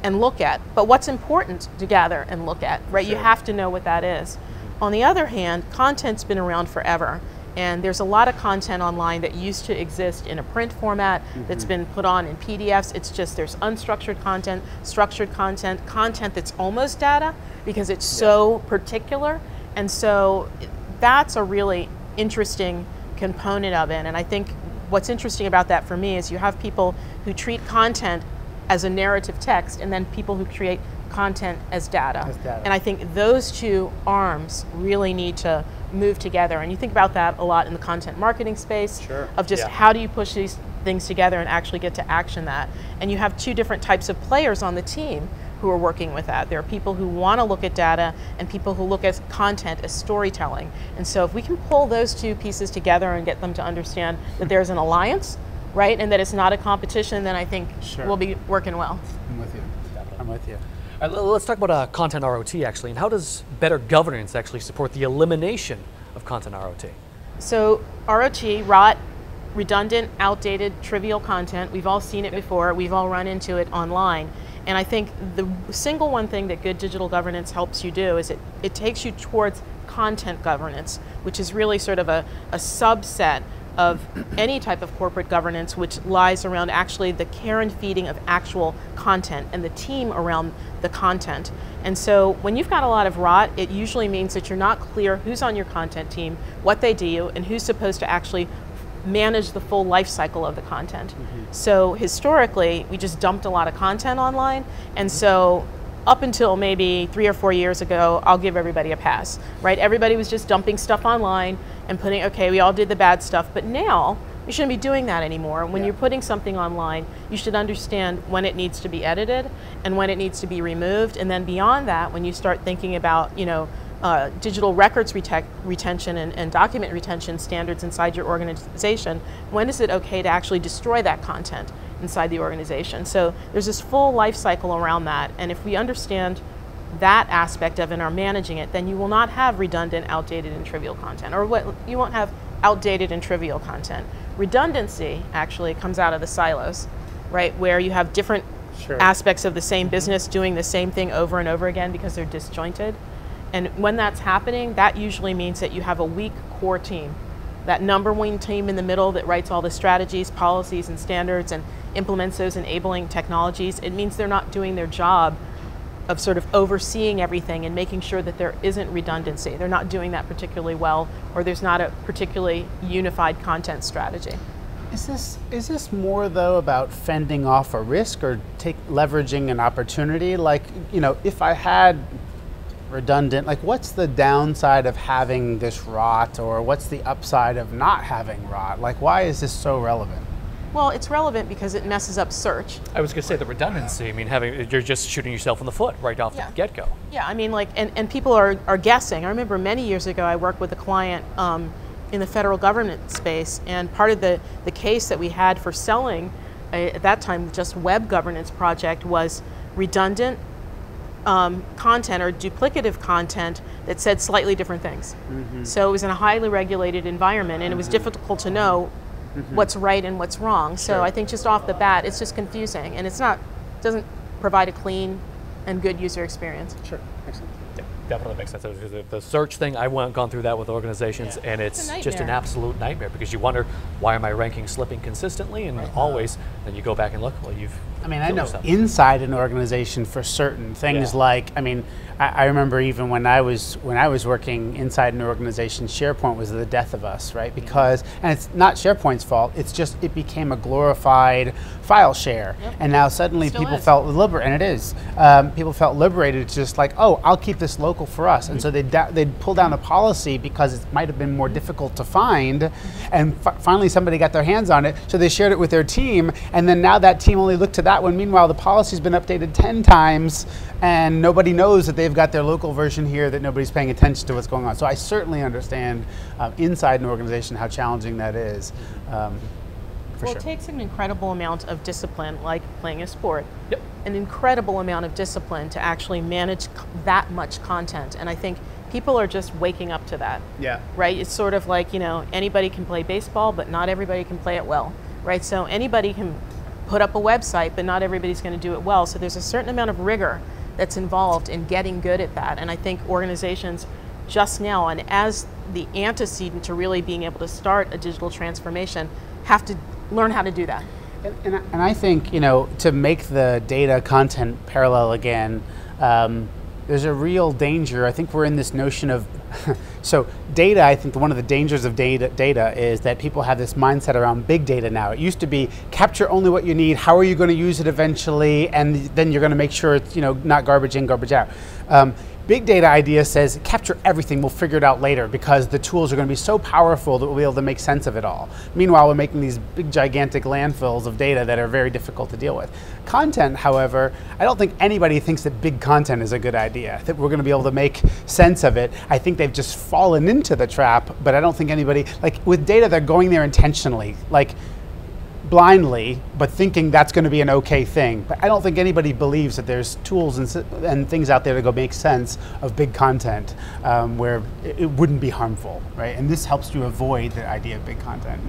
and look at. But what's important to gather and look at, right? You have to know what that is. On the other hand, content's been around forever. And there's a lot of content online that used to exist in a print format that's mm-hmm. been put on in PDFs. It's just there's unstructured content, structured content, content that's almost data because it's so particular. And so that's a really interesting component of it. And I think what's interesting about that for me is you have people who treat content as a narrative text and then people who create content as data. As data. And I think those two arms really need to move together. And you think about that a lot in the content marketing space Sure. of just Yeah. how do you push these things together and actually get to action that. And you have two different types of players on the team who are working with that. There are people who want to look at data and people who look at content as storytelling. And so if we can pull those two pieces together and get them to understand that there's an alliance, right, and that it's not a competition, then I think Sure. we'll be working well. I'm with you. I'm with you. Right, let's talk about uh, content ROT actually, and how does better governance actually support the elimination of content ROT? So ROT, rot, redundant, outdated, trivial content. We've all seen it before. We've all run into it online. And I think the single one thing that good digital governance helps you do is it, it takes you towards content governance, which is really sort of a, a subset of any type of corporate governance, which lies around actually the care and feeding of actual content and the team around the content. And so when you've got a lot of rot, it usually means that you're not clear who's on your content team, what they do, and who's supposed to actually manage the full life cycle of the content. Mm-hmm. So historically, we just dumped a lot of content online, and so up until maybe three or four years ago, I'll give everybody a pass, right? Everybody was just dumping stuff online and putting, okay, we all did the bad stuff, but now you shouldn't be doing that anymore. When you're putting something online, you should understand when it needs to be edited and when it needs to be removed, and then beyond that, when you start thinking about, you know, uh, digital records rete- retention and, and document retention standards inside your organization, when is it okay to actually destroy that content inside the organization? So there's this full life cycle around that, and if we understand that aspect of it and are managing it, then you will not have redundant, outdated, and trivial content, or what you won't have outdated and trivial content. Redundancy actually comes out of the silos, right, where you have different Sure. aspects of the same business doing the same thing over and over again because they're disjointed. And when that's happening, that usually means that you have a weak core team. That number one team in the middle that writes all the strategies, policies, and standards and implements those enabling technologies, it means they're not doing their job of sort of overseeing everything and making sure that there isn't redundancy. They're not doing that particularly well, or there's not a particularly unified content strategy. Is this is this more though about fending off a risk or take leveraging an opportunity? Like you know, if I had redundant, like what's the downside of having this rot, or what's the upside of not having rot? Like why is this so relevant? Well, it's relevant because it messes up search. I was going to say the redundancy. I mean, having you're just shooting yourself in the foot right off Yeah. the get go. Yeah, I mean, like, and, and people are, are guessing. I remember many years ago, I worked with a client um, in the federal government space, and part of the, the case that we had for selling uh, at that time, just web governance project, was redundant um, content or duplicative content that said slightly different things. So it was in a highly regulated environment, and it was difficult to know Mm-hmm. what's right and what's wrong. So Sure. I think just off the bat, it's just confusing, and it's not doesn't provide a clean and good user experience. Sure, excellent. Yeah, definitely makes sense. The the search thing, I went gone through that with organizations, Yeah. and It's it's just an absolute nightmare because you wonder why am I ranking slipping consistently and always. Then you go back and look. Well, you've. I mean, I know yourself. inside an organization for certain things Yeah. like, I mean, I, I remember even when I was when I was working inside an organization, SharePoint was the death of us, right? Mm-hmm. Because, and it's not SharePoint's fault. It's just it became a glorified file share, and now suddenly people is. felt liberated, and it is. Um, people felt liberated, just like, oh, I'll keep this local for us, and mm-hmm. so they they'd pull down a policy because it might have been more mm-hmm. difficult to find, and fi- finally somebody got their hands on it, so they shared it with their team, and then now that team only looked to that one. Meanwhile, the policy's been updated ten times, and nobody knows that they've got their local version here that nobody's paying attention to what's going on. So I certainly understand um, inside an organization how challenging that is. Um, for well, sure. it takes an incredible amount of discipline, like playing a sport. Yep. An incredible amount of discipline to actually manage c- that much content, and I think people are just waking up to that. yeah. right? It's sort of like, you know, anybody can play baseball, but not everybody can play it well, right? So anybody can put up a website, but not everybody's going to do it well. So there's a certain amount of rigor that's involved in getting good at that. And I think organizations just now, and as the antecedent to really being able to start a digital transformation, have to learn how to do that. And, and, I- and I think, you know, to make the data content parallel again, um, there's a real danger. I think we're in this notion of, so data, I think one of the dangers of data, data is that people have this mindset around big data now. It used to be capture only what you need, how are you going to use it eventually, and then you're going to make sure it's, you know, not garbage in, garbage out. Um, big data idea says capture everything, we'll figure it out later because the tools are going to be so powerful that we'll be able to make sense of it all. Meanwhile, we're making these big, gigantic landfills of data that are very difficult to deal with. Content, however, I don't think anybody thinks that big content is a good idea, that we're going to be able to make sense of it. I think they've just fallen into the trap, but I don't think anybody, like with data, they're going there intentionally. Like, blindly, but thinking that's going to be an okay thing. But I don't think anybody believes that there's tools and, and things out there to go make sense of big content um, where it, it, wouldn't be harmful, right? And this helps you avoid the idea of big content.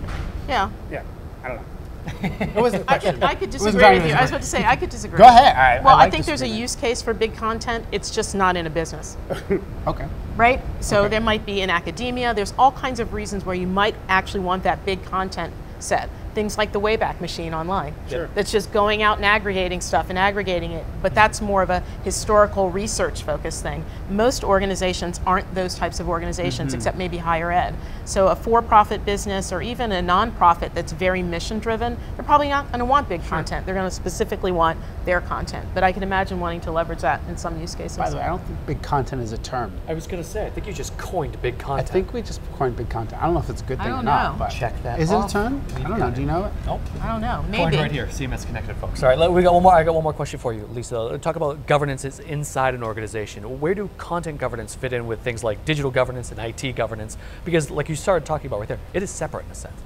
Yeah. Yeah. I don't know. I could, I could disagree with you. I was about to say I could disagree. Go ahead. I, well, I, like I think there's a use case for big content. It's just not in a business. okay. Right. So Okay. there might be in academia. There's all kinds of reasons where you might actually want that big content set. Things like the Wayback Machine online. Sure. That's just going out and aggregating stuff and aggregating it. But that's more of a historical research focused thing. Most organizations aren't those types of organizations, mm-hmm. except maybe higher ed. So a for-profit business or even a nonprofit that's very mission driven, they're probably not going to want big content. They're going to specifically want their content. But I can imagine wanting to leverage that in some use cases. By the way, I don't think big content is a term. I was going to say, I think you just coined big content. I think we just coined big content. I don't know if it's a good I thing don't or not. know. But Check that Is it a term? I don't know. It. Do you know it? Nope. I don't know. Coined Maybe. right here, CMS Connected, folks. All right, we got one more. I got one more question for you, Lisa. Uh, talk about governance is inside an organization. Where do content governance fit in with things like digital governance and IT governance? Because, like you started talking about right there, it is separate in a sense.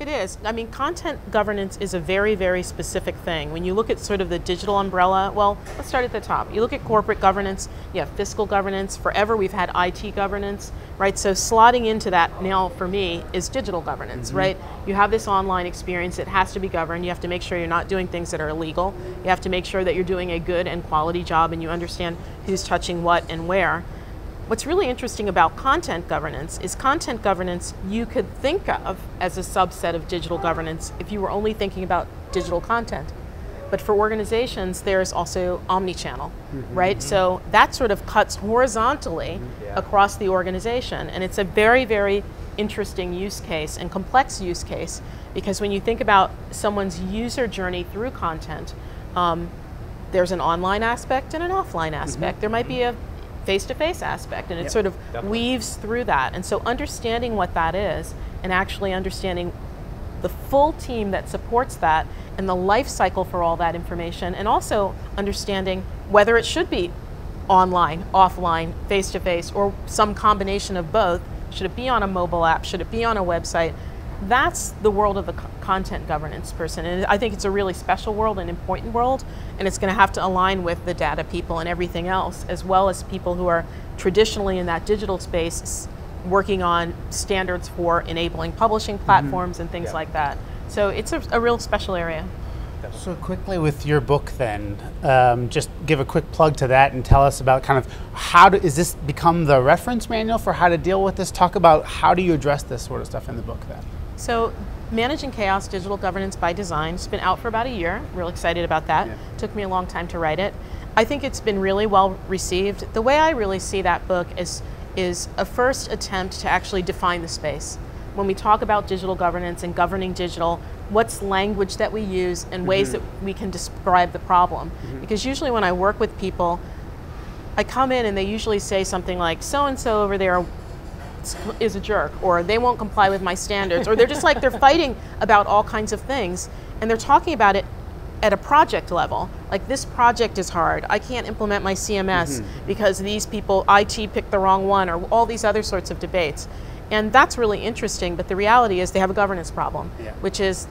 It is. I mean, content governance is a very, very specific thing. When you look at sort of the digital umbrella, well, let's start at the top. You look at corporate governance, you have fiscal governance. Forever we've had IT governance, right? So slotting into that now for me is digital governance, mm-hmm. right? You have this online experience, it has to be governed. You have to make sure you're not doing things that are illegal. You have to make sure that you're doing a good and quality job and you understand who's touching what and where. What's really interesting about content governance is content governance you could think of as a subset of digital governance if you were only thinking about digital content. But for organizations, there's also omni-channel, mm-hmm. right? So that sort of cuts horizontally mm-hmm. across the organization. And it's a very, very interesting use case and complex use case because when you think about someone's user journey through content, um, there's an online aspect and an offline mm-hmm. aspect. There might be a face-to-face aspect, and it Yep, sort of definitely. weaves through that. And so, understanding what that is, and actually understanding the full team that supports that, and the life cycle for all that information, and also understanding whether it should be online, offline, face-to-face, or some combination of both. Should it be on a mobile app? Should it be on a website? That's the world of the content governance person. And I think it's a really special world, an important world, and it's going to have to align with the data people and everything else, as well as people who are traditionally in that digital space working on standards for enabling publishing platforms and things Yeah. like that. So it's a, a real special area. So quickly with your book, then, um, just give a quick plug to that and tell us about kind of how do, is this become the reference manual for how to deal with this? Talk about how do you address this sort of stuff in the book, then. So, Managing Chaos Digital Governance by Design It's been out for about a year. Real excited about that. Yeah. Took me a long time to write it. I think it's been really well received. The way I really see that book is is a first attempt to actually define the space. When we talk about digital governance and governing digital, what's language that we use and ways mm-hmm. that we can describe the problem? Mm-hmm. Because usually when I work with people, I come in and they usually say something like, so and so over there is a jerk, or they won't comply with my standards, or they're just like they're fighting about all kinds of things, and they're talking about it at a project level. Like this project is hard. I can't implement my CMS mm-hmm. because these people IT picked the wrong one, or all these other sorts of debates. And that's really interesting, but the reality is they have a governance problem, Yeah. which is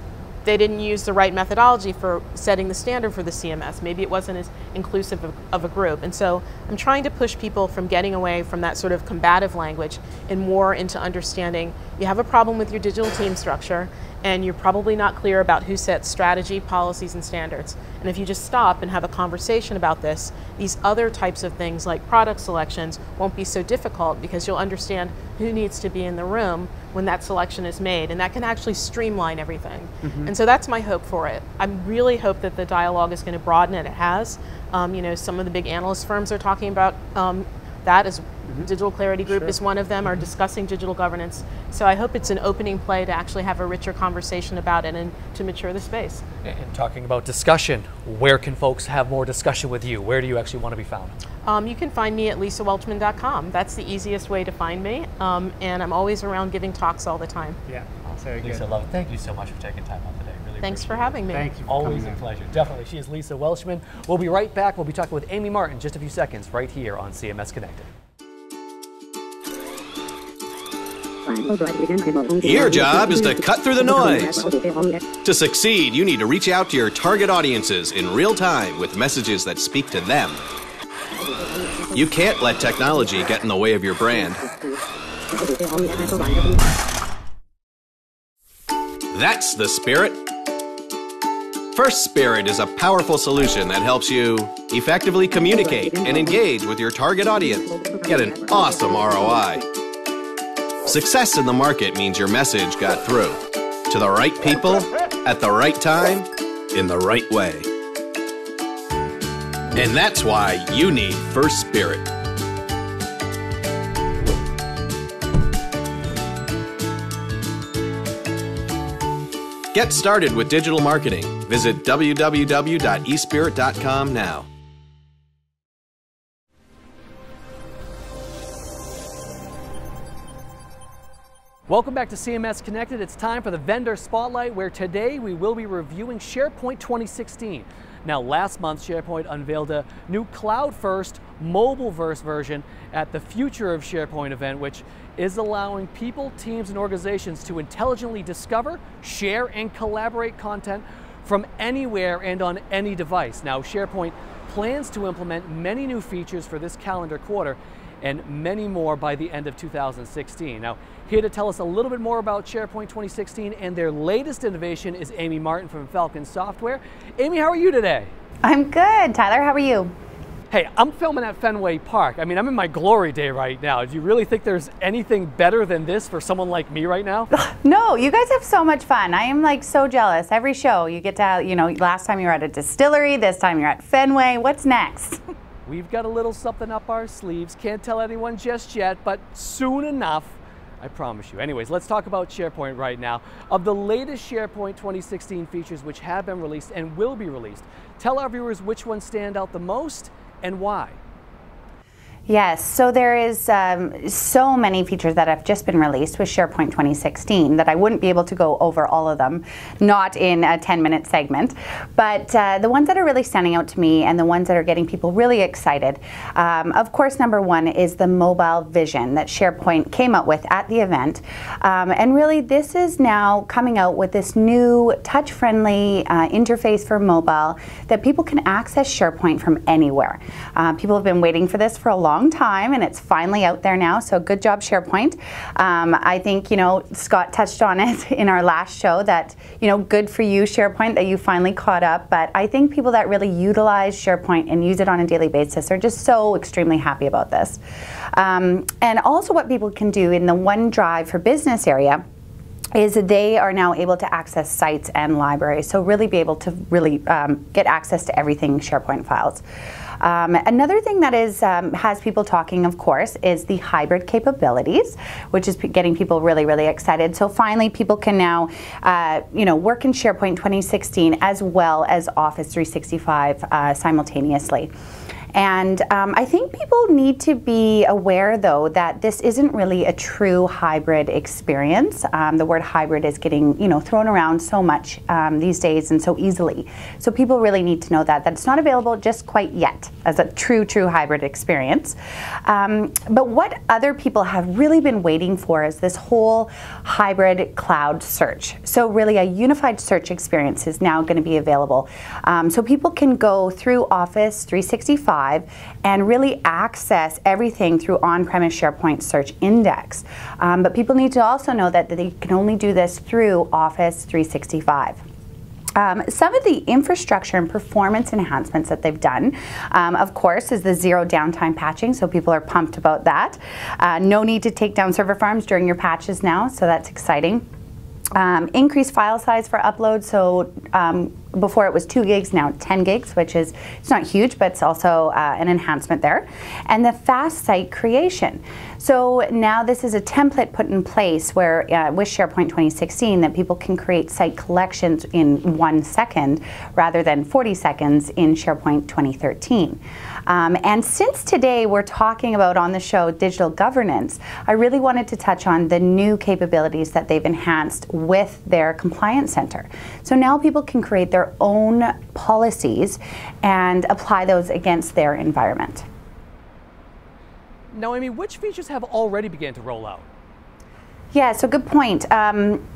they didn't use the right methodology for setting the standard for the CMS. Maybe it wasn't as inclusive of, of a group. And so I'm trying to push people from getting away from that sort of combative language and more into understanding you have a problem with your digital team structure and you're probably not clear about who sets strategy, policies, and standards. And if you just stop and have a conversation about this, these other types of things like product selections won't be so difficult because you'll understand who needs to be in the room when that selection is made. And that can actually streamline everything. And so that's my hope for it. I really hope that the dialogue is going to broaden, and it has. Um, you know, some of the big analyst firms are talking about um, That is Digital Clarity Group is one of them, are discussing digital governance. So I hope it's an opening play to actually have a richer conversation about it and to mature the space. And talking about discussion, where can folks have more discussion with you? Where do you actually want to be found? Um, you can find me at lisawelchman.com. That's the easiest way to find me. Um, and I'm always around giving talks all the time. Yeah, very Lisa good. Love, thank you so much for taking time out today. Really Thanks for appreciate it. having me. Thank you. for Always a in. pleasure. Definitely. She is Lisa Welchman. We'll be right back. We'll be talking with Amy Martyn in just a few seconds right here on CMS Connected. Your job is to cut through the noise. To succeed, you need to reach out to your target audiences in real time with messages that speak to them. You can't let technology get in the way of your brand. That's the spirit. First Spirit is a powerful solution that helps you effectively communicate and engage with your target audience. Get an awesome ROI. Success in the market means your message got through to the right people at the right time in the right way. And that's why you need First Spirit. Get started with digital marketing. Visit www.espirit.com now. Welcome back to CMS Connected. It's time for the Vendor Spotlight, where today we will be reviewing SharePoint 2016. Now, last month, SharePoint unveiled a new cloud first, mobile verse version at the Future of SharePoint event, which is allowing people, teams, and organizations to intelligently discover, share, and collaborate content from anywhere and on any device. Now, SharePoint plans to implement many new features for this calendar quarter and many more by the end of 2016. Now, here to tell us a little bit more about SharePoint 2016 and their latest innovation is Amy Martyn from Falcon Software. Amy, how are you today? I'm good. Tyler, how are you? Hey, I'm filming at Fenway Park. I mean, I'm in my glory day right now. Do you really think there's anything better than this for someone like me right now? No, you guys have so much fun. I am like so jealous. Every show you get to, you know, last time you were at a distillery, this time you're at Fenway. What's next? We've got a little something up our sleeves. Can't tell anyone just yet, but soon enough, I promise you. Anyways, let's talk about SharePoint right now. Of the latest SharePoint 2016 features which have been released and will be released, tell our viewers which ones stand out the most and why. Yes, so there is um, so many features that have just been released with SharePoint 2016 that I wouldn't be able to go over all of them, not in a 10 minute segment. But uh, the ones that are really standing out to me and the ones that are getting people really excited, um, of course, number one is the mobile vision that SharePoint came up with at the event. Um, and really, this is now coming out with this new touch friendly uh, interface for mobile that people can access SharePoint from anywhere. Uh, people have been waiting for this for a long time and it's finally out there now so good job SharePoint um, I think you know Scott touched on it in our last show that you know good for you SharePoint that you finally caught up but I think people that really utilize SharePoint and use it on a daily basis are just so extremely happy about this um, and also what people can do in the OneDrive for business area is they are now able to access sites and libraries. So really be able to really um, get access to everything SharePoint files. Um, another thing that is um, has people talking, of course, is the hybrid capabilities, which is getting people really, really excited. So finally, people can now, uh, you know, work in SharePoint 2016 as well as Office 365 uh, simultaneously. And um, I think people need to be aware, though, that this isn't really a true hybrid experience. Um, the word hybrid is getting, you know, thrown around so much um, these days and so easily. So people really need to know that that it's not available just quite yet as a true, true hybrid experience. Um, but what other people have really been waiting for is this whole hybrid cloud search. So really, a unified search experience is now going to be available. Um, so people can go through Office 365 and really access everything through on-premise SharePoint Search Index. Um, but people need to also know that they can only do this through Office 365. Um, some of the infrastructure and performance enhancements that they've done, um, of course, is the zero downtime patching, so people are pumped about that. Uh, no need to take down server farms during your patches now, so that's exciting. Um, increased file size for upload, so um, before it was two gigs, now 10 gigs, which is it's not huge, but it's also uh, an enhancement there. And the fast site creation. So now this is a template put in place where uh, with SharePoint 2016 that people can create site collections in one second rather than 40 seconds in SharePoint 2013. Um, and since today we're talking about on the show digital governance, I really wanted to touch on the new capabilities that they've enhanced with their compliance center. So now people can create their own policies and apply those against their environment. Now, Amy, which features have already began to roll out? Yeah, so good point. Um,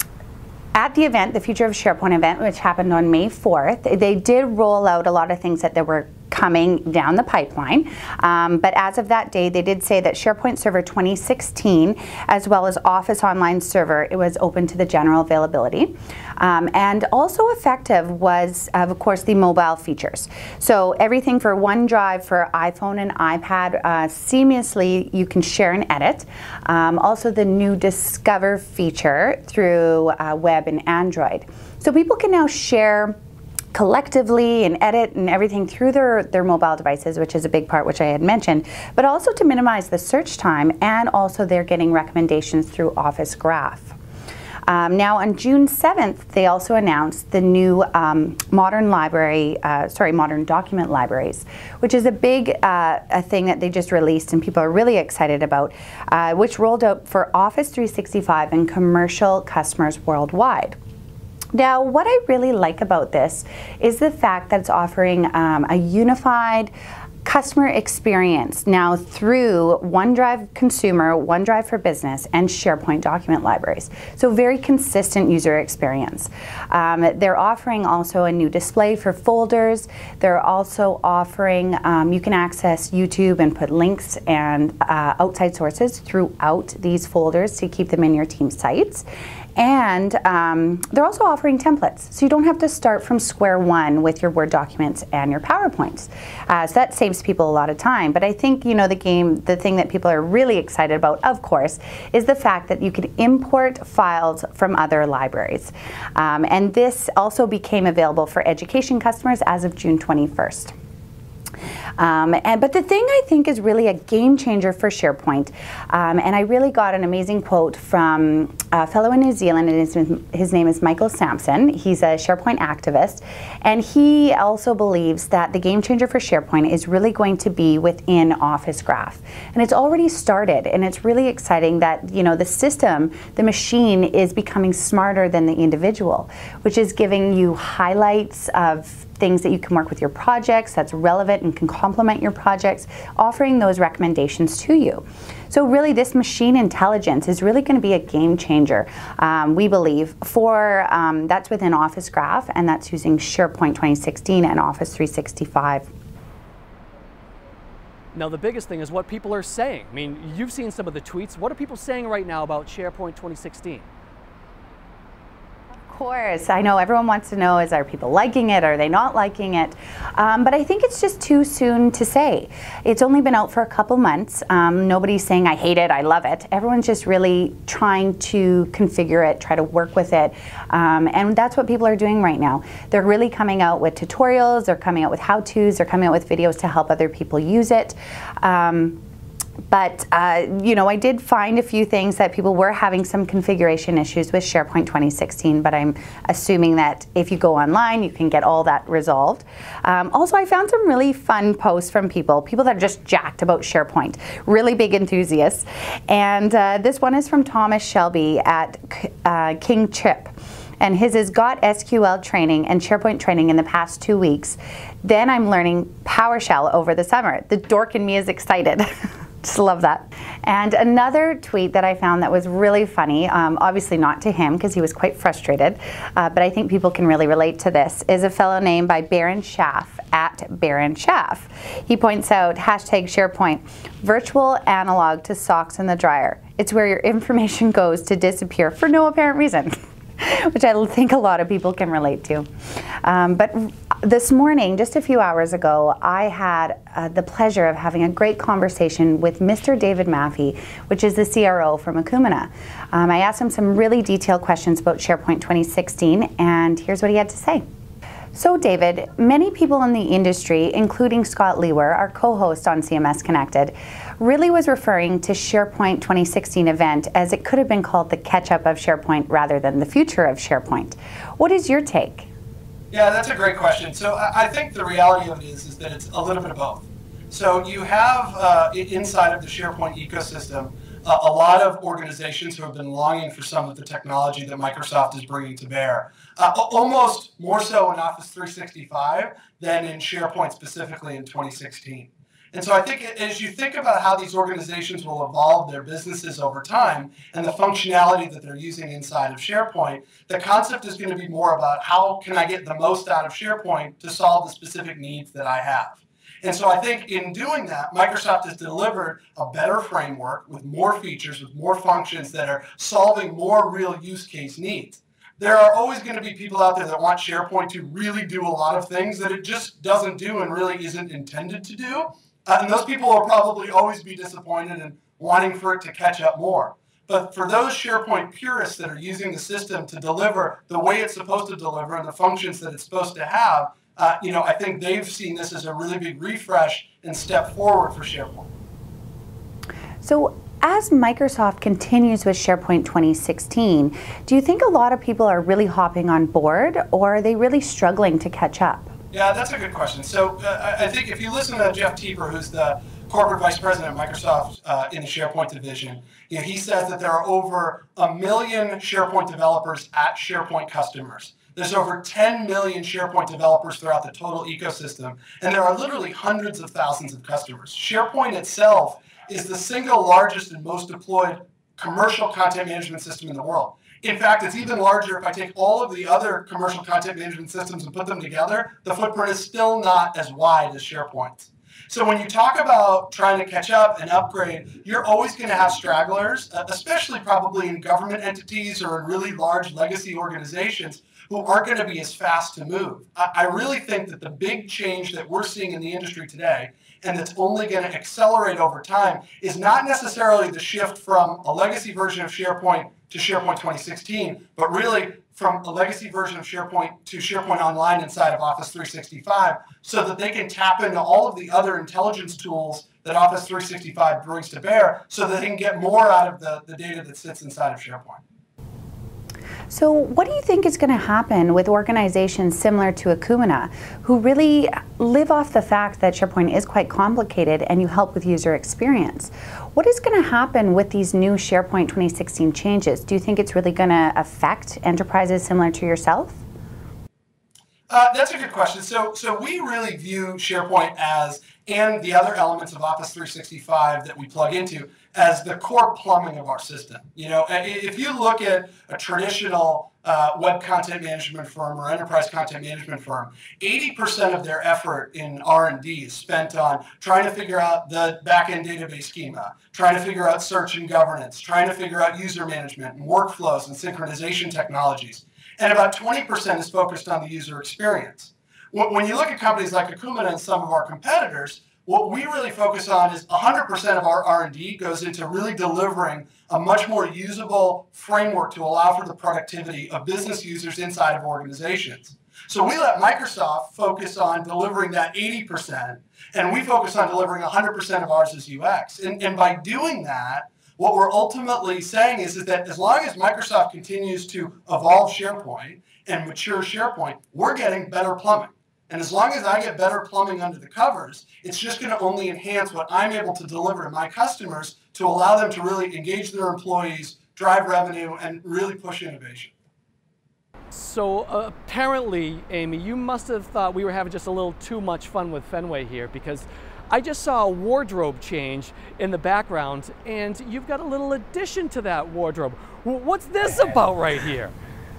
at the event, the Future of SharePoint event, which happened on May 4th, they did roll out a lot of things that they were coming down the pipeline. Um, but as of that day, they did say that SharePoint Server 2016, as well as Office Online Server, it was open to the general availability. Um, and also effective was, of course, the mobile features. So everything for OneDrive for iPhone and iPad, uh, seamlessly you can share and edit. Um, also the new Discover feature through uh, web and Android. So people can now share collectively and edit and everything through their, their mobile devices, which is a big part, which I had mentioned, but also to minimize the search time and also they're getting recommendations through Office Graph. Um, now on June 7th, they also announced the new um, modern library, uh, sorry, modern document libraries, which is a big uh, a thing that they just released and people are really excited about, uh, which rolled out for Office 365 and commercial customers worldwide. Now, what I really like about this is the fact that it's offering um, a unified customer experience now through OneDrive Consumer, OneDrive for Business, and SharePoint document libraries. So very consistent user experience. Um, they're offering also a new display for folders. They're also offering, um, you can access YouTube and put links and uh, outside sources throughout these folders to keep them in your team sites. And um, they're also offering templates. So you don't have to start from square one with your Word documents and your PowerPoints. Uh, so that saves people a lot of time. But I think, you know, the game, the thing that people are really excited about, of course, is the fact that you can import files from other libraries. Um, and this also became available for education customers as of June 21st. Um, and, but the thing I think is really a game changer for SharePoint, um, and I really got an amazing quote from a fellow in New Zealand, and his, his name is Michael Sampson. He's a SharePoint activist, and he also believes that the game changer for SharePoint is really going to be within Office Graph. And it's already started, and it's really exciting that you know the system, the machine, is becoming smarter than the individual, which is giving you highlights of things that you can work with your projects that's relevant and can complement your projects, offering those recommendations to you. So really this machine intelligence is really going to be a game changer, um, we believe, for um, that's within Office Graph and that's using SharePoint 2016 and Office 365. Now, the biggest thing is what people are saying. I mean, you've seen some of the tweets. What are people saying right now about SharePoint 2016? Course. I know everyone wants to know is are people liking it? Are they not liking it? Um, but I think it's just too soon to say. It's only been out for a couple months. Um, nobody's saying I hate it, I love it. Everyone's just really trying to configure it, try to work with it. Um, and that's what people are doing right now. They're really coming out with tutorials, they're coming out with how to's, they're coming out with videos to help other people use it. But uh, you know, I did find a few things that people were having some configuration issues with SharePoint 2016. But I'm assuming that if you go online, you can get all that resolved. Um, also, I found some really fun posts from people, people that are just jacked about SharePoint, really big enthusiasts. And uh, this one is from Thomas Shelby at uh, King Chip and his is got SQL training and SharePoint training in the past two weeks. Then I'm learning PowerShell over the summer. The dork in me is excited. Just love that. And another tweet that I found that was really funny, um, obviously not to him because he was quite frustrated, uh, but I think people can really relate to this, is a fellow named by Baron Schaff at Baron Schaff. He points out hashtag SharePoint, virtual analog to socks in the dryer. It's where your information goes to disappear for no apparent reason. which I think a lot of people can relate to. Um, but this morning, just a few hours ago, I had uh, the pleasure of having a great conversation with Mr. David Maffei, which is the CRO from Akumina. Um, I asked him some really detailed questions about SharePoint 2016, and here's what he had to say. So, David, many people in the industry, including Scott Liewehr, our co host on CMS Connected, really was referring to SharePoint 2016 event as it could have been called the catch up of SharePoint rather than the future of SharePoint. What is your take? Yeah, that's a great question. So, I think the reality of it is, is that it's a little bit of both. So, you have uh, inside of the SharePoint ecosystem, uh, a lot of organizations who have been longing for some of the technology that Microsoft is bringing to bear. Uh, almost more so in Office 365 than in SharePoint specifically in 2016. And so I think as you think about how these organizations will evolve their businesses over time and the functionality that they're using inside of SharePoint, the concept is going to be more about how can I get the most out of SharePoint to solve the specific needs that I have. And so I think in doing that, Microsoft has delivered a better framework with more features, with more functions that are solving more real use case needs. There are always going to be people out there that want SharePoint to really do a lot of things that it just doesn't do and really isn't intended to do. Uh, and those people will probably always be disappointed and wanting for it to catch up more. But for those SharePoint purists that are using the system to deliver the way it's supposed to deliver and the functions that it's supposed to have, uh, you know, I think they've seen this as a really big refresh and step forward for SharePoint. So as Microsoft continues with SharePoint 2016, do you think a lot of people are really hopping on board or are they really struggling to catch up? Yeah, that's a good question. So uh, I think if you listen to Jeff Teper, who's the corporate vice president of Microsoft uh, in the SharePoint division, you know, he says that there are over a million SharePoint developers at SharePoint customers. There's over 10 million SharePoint developers throughout the total ecosystem, and there are literally hundreds of thousands of customers. SharePoint itself is the single largest and most deployed commercial content management system in the world. In fact, it's even larger if I take all of the other commercial content management systems and put them together. The footprint is still not as wide as SharePoint. So when you talk about trying to catch up and upgrade, you're always going to have stragglers, uh, especially probably in government entities or in really large legacy organizations who aren't going to be as fast to move. I really think that the big change that we're seeing in the industry today and that's only going to accelerate over time is not necessarily the shift from a legacy version of SharePoint to SharePoint 2016, but really from a legacy version of SharePoint to SharePoint Online inside of Office 365 so that they can tap into all of the other intelligence tools that Office 365 brings to bear so that they can get more out of the, the data that sits inside of SharePoint. So, what do you think is going to happen with organizations similar to Akumina, who really live off the fact that SharePoint is quite complicated and you help with user experience? What is going to happen with these new SharePoint 2016 changes? Do you think it's really going to affect enterprises similar to yourself? Uh, that's a good question. So, so we really view SharePoint as, and the other elements of Office 365 that we plug into, as the core plumbing of our system. You know, if you look at a traditional uh, web content management firm or enterprise content management firm, 80% of their effort in R&D is spent on trying to figure out the backend database schema, trying to figure out search and governance, trying to figure out user management and workflows and synchronization technologies. And about 20% is focused on the user experience. When you look at companies like Akumina and some of our competitors, what we really focus on is 100% of our R&D goes into really delivering a much more usable framework to allow for the productivity of business users inside of organizations. So we let Microsoft focus on delivering that 80%, and we focus on delivering 100% of ours as UX. And, and by doing that, what we're ultimately saying is, is that as long as Microsoft continues to evolve SharePoint and mature SharePoint, we're getting better plumbing. And as long as I get better plumbing under the covers, it's just going to only enhance what I'm able to deliver to my customers to allow them to really engage their employees, drive revenue, and really push innovation. So uh, apparently, Amy, you must have thought we were having just a little too much fun with Fenway here because I just saw a wardrobe change in the background and you've got a little addition to that wardrobe. What's this about right here?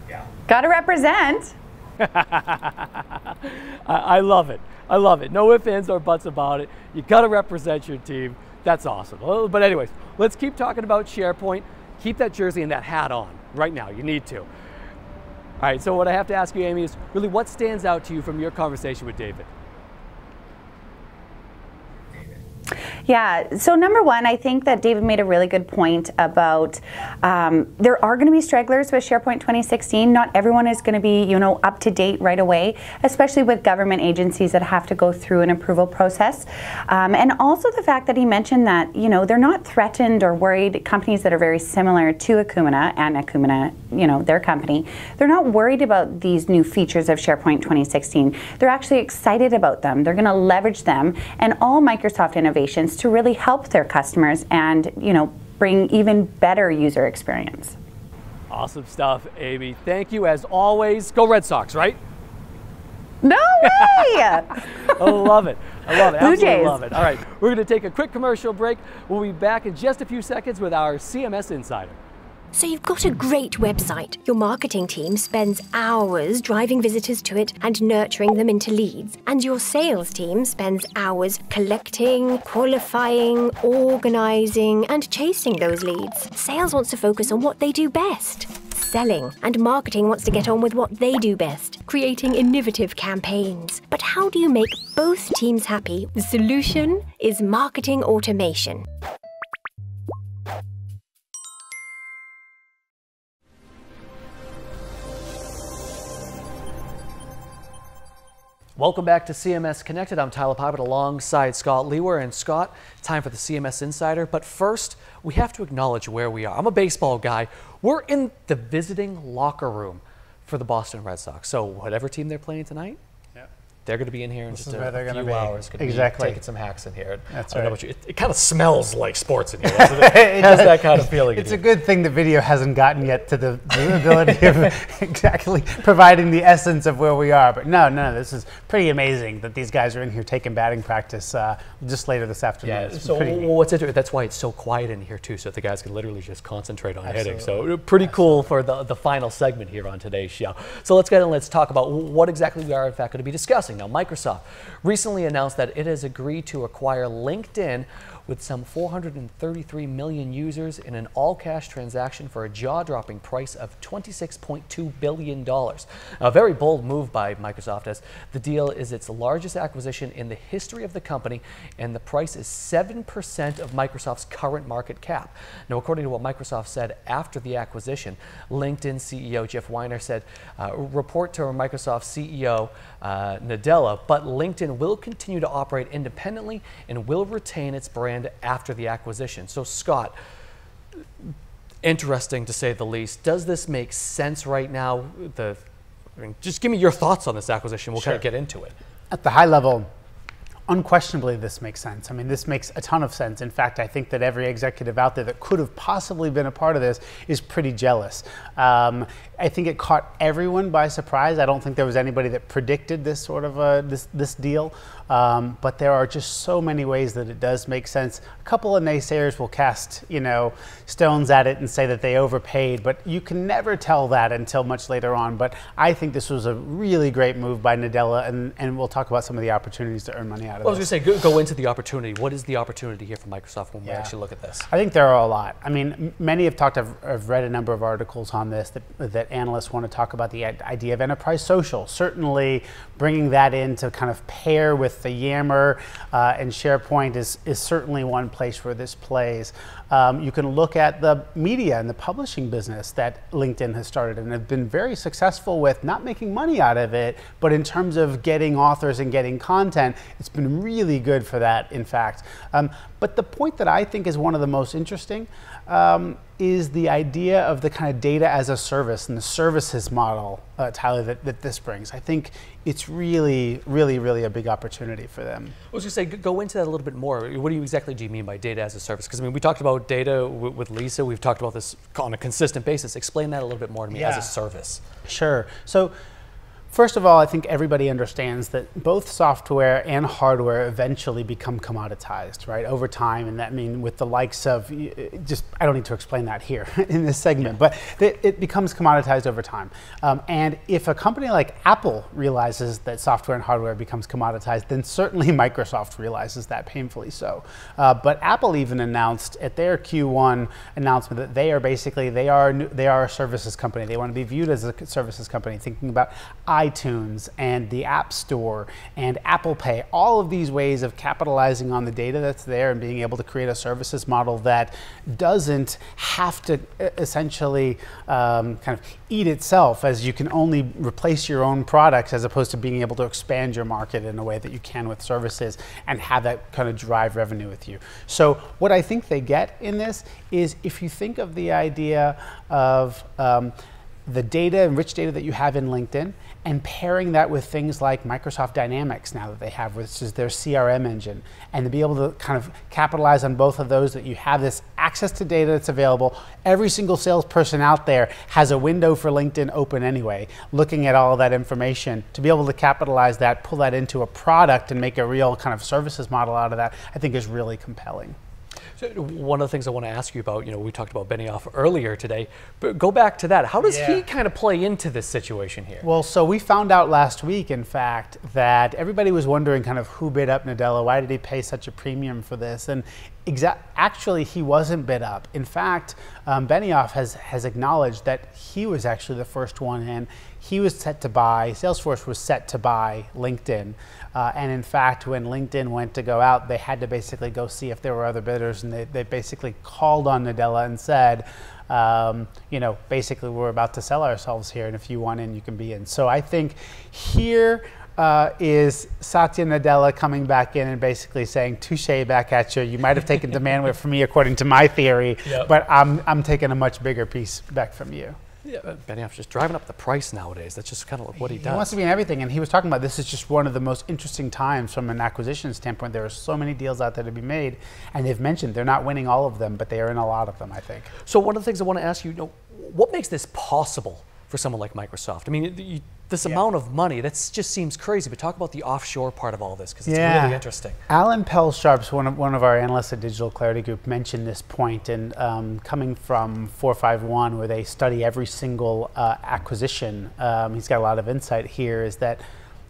Yeah. Got to represent. I love it. I love it. No ifs, ands, or buts about it. You got to represent your team. That's awesome. But anyways, let's keep talking about SharePoint. Keep that jersey and that hat on right now. You need to. All right, so what I have to ask you, Amy, is really what stands out to you from your conversation with David? Yeah. So number one, I think that David made a really good point about um, there are going to be stragglers with SharePoint 2016. Not everyone is going to be, you know, up to date right away, especially with government agencies that have to go through an approval process. Um, and also the fact that he mentioned that, you know, they're not threatened or worried. Companies that are very similar to Akumina and Akumina, you know, their company, they're not worried about these new features of SharePoint 2016. They're actually excited about them. They're going to leverage them and all Microsoft innovations to really help their customers and, you know, bring even better user experience. Awesome stuff, Amy. Thank you as always. Go Red Sox, right? No way! I love it. I love it. Blue Absolutely Jays. love it. All right, we're going to take a quick commercial break. We'll be back in just a few seconds with our CMS Insider. So you've got a great website. Your marketing team spends hours driving visitors to it and nurturing them into leads. And your sales team spends hours collecting, qualifying, organizing, and chasing those leads. Sales wants to focus on what they do best. Selling and marketing wants to get on with what they do best, creating innovative campaigns. But how do you make both teams happy? The solution is marketing automation. Welcome back to CMS Connected. I'm Tyler Pyburn alongside Scott Liewehr. And Scott, time for the CMS Insider. But first, we have to acknowledge where we are. I'm a baseball guy. We're in the visiting locker room for the Boston Red Sox. So, whatever team they're playing tonight, they're going to be in here in just a, few hours. Gonna be Exactly. taking some hacks in here. That's I don't know right. you. It, it kind of smells like sports in here. It? it has that kind of feeling. It's a good thing the video hasn't gotten yet to the, the ability of exactly providing the essence of where we are. But no, no, this is pretty amazing that these guys are in here taking batting practice uh, just later this afternoon. Yeah. It's So pretty what's interesting? That's why it's so quiet in here too, so the guys can literally just concentrate on hitting. So pretty cool for the the final segment here on today's show. So let's get in. And let's talk about what exactly we are in fact going to be discussing. Now, Microsoft recently announced that it has agreed to acquire LinkedIn with some 433 million users in an all-cash transaction for a jaw-dropping price of 26.2 billion dollars. A very bold move by Microsoft, as the deal is its largest acquisition in the history of the company, and the price is 7% of Microsoft's current market cap. Now, according to what Microsoft said after the acquisition, LinkedIn CEO Jeff Weiner said, uh, report to Microsoft CEO uh, Nadella, but LinkedIn will continue to operate independently and will retain its brand after the acquisition. So, Scott, interesting to say the least. Does this make sense right now? The I mean, just give me your thoughts on this acquisition. We'll kind of get into it. At the high level, unquestionably this makes sense. I mean, this makes a ton of sense. In fact, I think that every executive out there that could have possibly been a part of this is pretty jealous. Um, I think it caught everyone by surprise. I don't think there was anybody that predicted this sort of a, this this deal. Um, but there are just so many ways that it does make sense. A couple of naysayers will cast, you know, stones at it and say that they overpaid, but you can never tell that until much later on. But I think this was a really great move by Nadella, and, and we'll talk about some of the opportunities to earn money out of it. I was going to say, go, go into the opportunity. What is the opportunity here for Microsoft when we actually look at this? I think there are a lot. I mean, m- many have talked. I've, I've read a number of articles on this that, that analysts want to talk about the idea of enterprise social. Certainly, bringing that in to kind of pair with the Yammer uh, and SharePoint is is certainly one place where this plays. Um, you can look at the media and the publishing business that LinkedIn has started and have been very successful with, not making money out of it, but in terms of getting authors and getting content, it's been really good for that, in fact. Um, but the point that I think is one of the most interesting um, is the idea of the kind of data as a service and the services model, uh, Tyler, that, that this brings. I think it's really, really, really a big opportunity for them. I was going to say, go into that a little bit more. What do you exactly do you mean by data as a service? Because I mean, we talked about data with Lisa. We've talked about this on a consistent basis. Explain that a little bit more to me as a service. Sure. So, first of all, I think everybody understands that both software and hardware eventually become commoditized, right, over time. And that means with the likes of y- just, I don't need to explain that here in this segment, but it, it becomes commoditized over time. Um, and if a company like Apple realizes that software and hardware becomes commoditized, then certainly Microsoft realizes that painfully so. Uh, but Apple even announced at their Q1 announcement that they are basically they are, they are a services company. They want to be viewed as a services company, thinking about iTunes and the App Store and Apple Pay, all of these ways of capitalizing on the data that's there and being able to create a services model that doesn't have to essentially um, kind of eat itself as you can only replace your own products as opposed to being able to expand your market in a way that you can with services and have that kind of drive revenue with you. So what I think they get in this is if you think of the idea of um, the data and rich data that you have in LinkedIn and pairing that with things like Microsoft Dynamics now that they have, which is their CRM engine, and to be able to kind of capitalize on both of those, that you have this access to data that's available. Every single salesperson out there has a window for LinkedIn open anyway, looking at all that information. To be able to capitalize that, pull that into a product, and make a real kind of services model out of that, I think is really compelling. One of the things I want to ask you about, you know, we talked about Benioff earlier today, but go back to that. How does yeah. he kind of play into this situation here? Well, so we found out last week, in fact, that everybody was wondering kind of who bid up Nadella. Why did he pay such a premium for this? And exa- actually, he wasn't bid up. In fact, um, Benioff has has acknowledged that he was actually the first one in. He was set to buy. Salesforce was set to buy LinkedIn. Uh, and in fact, when LinkedIn went to go out, they had to basically go see if there were other bidders, and they, they basically called on Nadella and said, um, you know, basically we're about to sell ourselves here, and if you want in, you can be in. So I think here uh, is Satya Nadella coming back in and basically saying, touche back at you. You might have taken demand from me according to my theory, yep. but I'm, I'm taking a much bigger piece back from you. Benioff's just driving up the price nowadays. That's just kind of what he, he does. He wants to be in everything, and he was talking about this is just one of the most interesting times from an acquisition standpoint. There are so many deals out there to be made, and they've mentioned they're not winning all of them, but they are in a lot of them, I think. So one of the things I want to ask you, you know, what makes this possible for someone like Microsoft? I mean, you, this yeah. amount of money, that just seems crazy. But talk about the offshore part of all this because it's yeah. really interesting. Alan Pelz-Sharpe, one of, one of our analysts at Digital Clarity Group, mentioned this point, and um, coming from 451, where they study every single uh, acquisition, um, he's got a lot of insight here, is that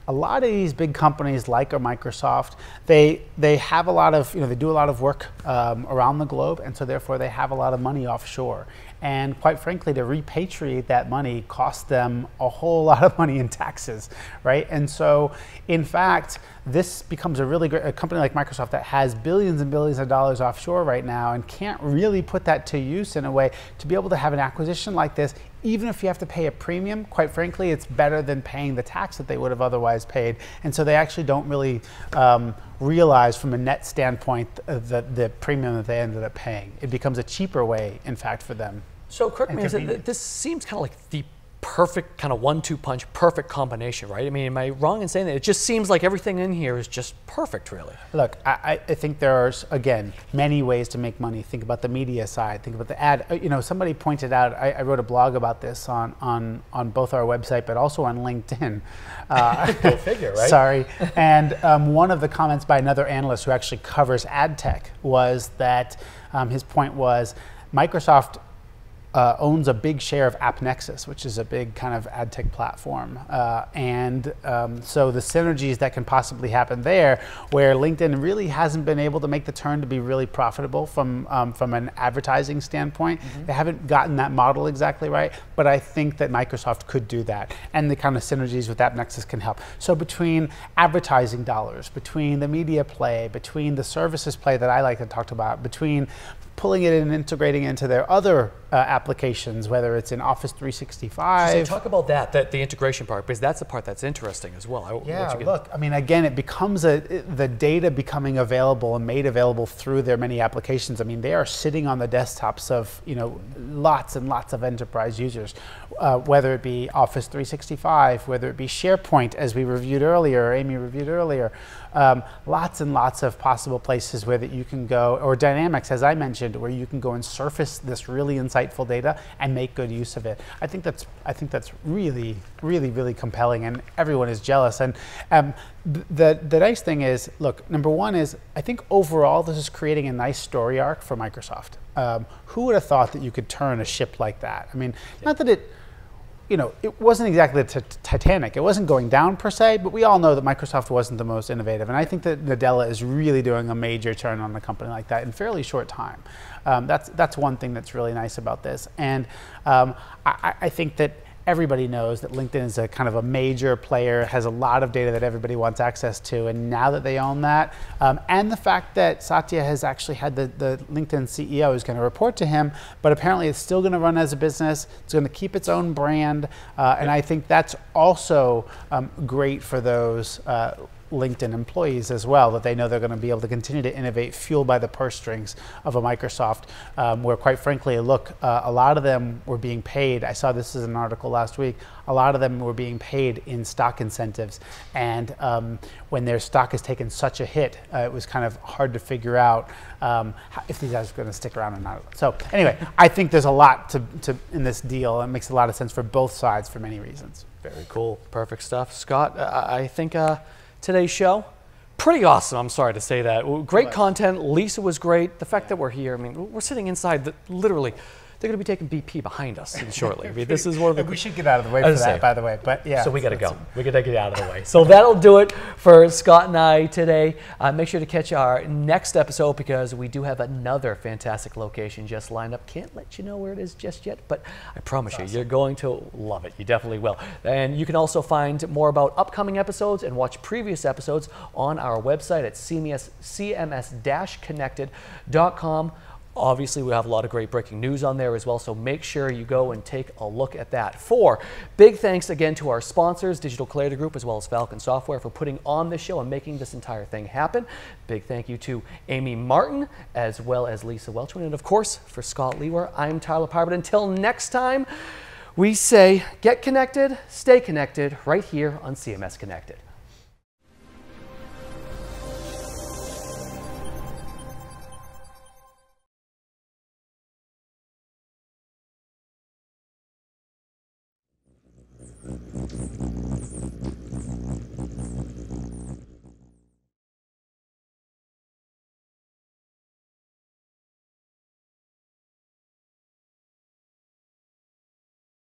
a lot of these big companies like a Microsoft, they they have a lot of you know they do a lot of work um, around the globe, and so therefore they have a lot of money offshore. And quite frankly, to repatriate that money costs them a whole lot of money in taxes, right? And so, in fact, this becomes a really great a company like Microsoft that has billions and billions of dollars offshore right now and can't really put that to use in a way to be able to have an acquisition like this. Even if you have to pay a premium, quite frankly, it's better than paying the tax that they would have otherwise paid. And so they actually don't really um, realize from a net standpoint the, the premium that they ended up paying. It becomes a cheaper way, in fact, for them. So correct me, this seems kind of like the perfect kind of one-two punch, perfect combination, right? I mean, am I wrong in saying that? It just seems like everything in here is just perfect, really. Look, I, I think there are again many ways to make money. Think about the media side. Think about the ad. Uh, you know, somebody pointed out. I, I wrote a blog about this on on on both our website, but also on LinkedIn. Uh, Go figure, right? Sorry. And um, one of the comments by another analyst who actually covers ad tech was that um, his point was Microsoft uh, owns a big share of AppNexus, which is a big kind of ad tech platform. Uh, and um, so the synergies that can possibly happen there, where LinkedIn really hasn't been able to make the turn to be really profitable from, um, from an advertising standpoint. Mm-hmm. They haven't gotten that model exactly right, but I think that Microsoft could do that. And the kind of synergies with AppNexus can help. So between advertising dollars, between the media play, between the services play that I like to talk about, between pulling it and integrating it into their other uh, applications, whether it's in Office 365. So talk about that, that, the integration part, because that's the part that's interesting as well. I, yeah, look, I mean, again, it becomes a, the data becoming available and made available through their many applications. I mean, they are sitting on the desktops of, you know, lots and lots of enterprise users, uh, whether it be Office 365, whether it be SharePoint, as we reviewed earlier, Amy reviewed earlier, um, lots and lots of possible places where that you can go, or Dynamics, as I mentioned, where you can go and surface this really insightful data and make good use of it. I think that's I think that's really really really compelling, and everyone is jealous. And um, the the nice thing is, look, number one is I think overall this is creating a nice story arc for Microsoft. Um, who would have thought that you could turn a ship like that? I mean, not that it you know, it wasn't exactly the Titanic. It wasn't going down per se, but we all know that Microsoft wasn't the most innovative. And I think that Nadella is really doing a major turn on a company like that in fairly short time. Um, that's, that's one thing that's really nice about this. And um, I, I think that everybody knows that LinkedIn is a kind of a major player, has a lot of data that everybody wants access to, and now that they own that, um, and the fact that Satya has actually had the, the LinkedIn CEO is going to report to him, but apparently it's still going to run as a business. It's going to keep its own brand, uh, and I think that's also um, great for those. Uh, LinkedIn employees as well, that they know they're going to be able to continue to innovate, fueled by the purse strings of a Microsoft, um, where quite frankly, look, uh, a lot of them were being paid. I saw this as an article last week. A lot of them were being paid in stock incentives, and um, when their stock has taken such a hit, uh, it was kind of hard to figure out um, if these guys are going to stick around or not. So anyway, I think there's a lot to, to in this deal. It makes a lot of sense for both sides for many reasons. Very cool. Perfect stuff. Scott, uh, I think uh, today's show. Pretty awesome. I'm sorry to say that. Great content. Lisa was great. The fact that we're here, I mean, we're sitting inside the, literally they're going to be taking BP behind us shortly. I mean, this is one of the. we should get out of the way for that, say, by the way. But yeah. So we got to go. We got to get out of the way. So that'll do it for Scott and I today. Uh, make sure to catch our next episode because we do have another fantastic location just lined up. Can't let you know where it is just yet, but I promise you, you're going to love it. You definitely will. And you can also find more about upcoming episodes and watch previous episodes on our website at cms, cms-connected.com. Obviously, we have a lot of great breaking news on there as well, so make sure you go and take a look at that. Four, big thanks again to our sponsors, Digital Clarity Group, as well as Falcon Software, for putting on this show and making this entire thing happen. Big thank you to Amy Martyn, as well as Lisa Welchman, and of course, for Scott Liewehr, I'm Tyler. But until next time, we say get connected, stay connected, right here on CMS Connected.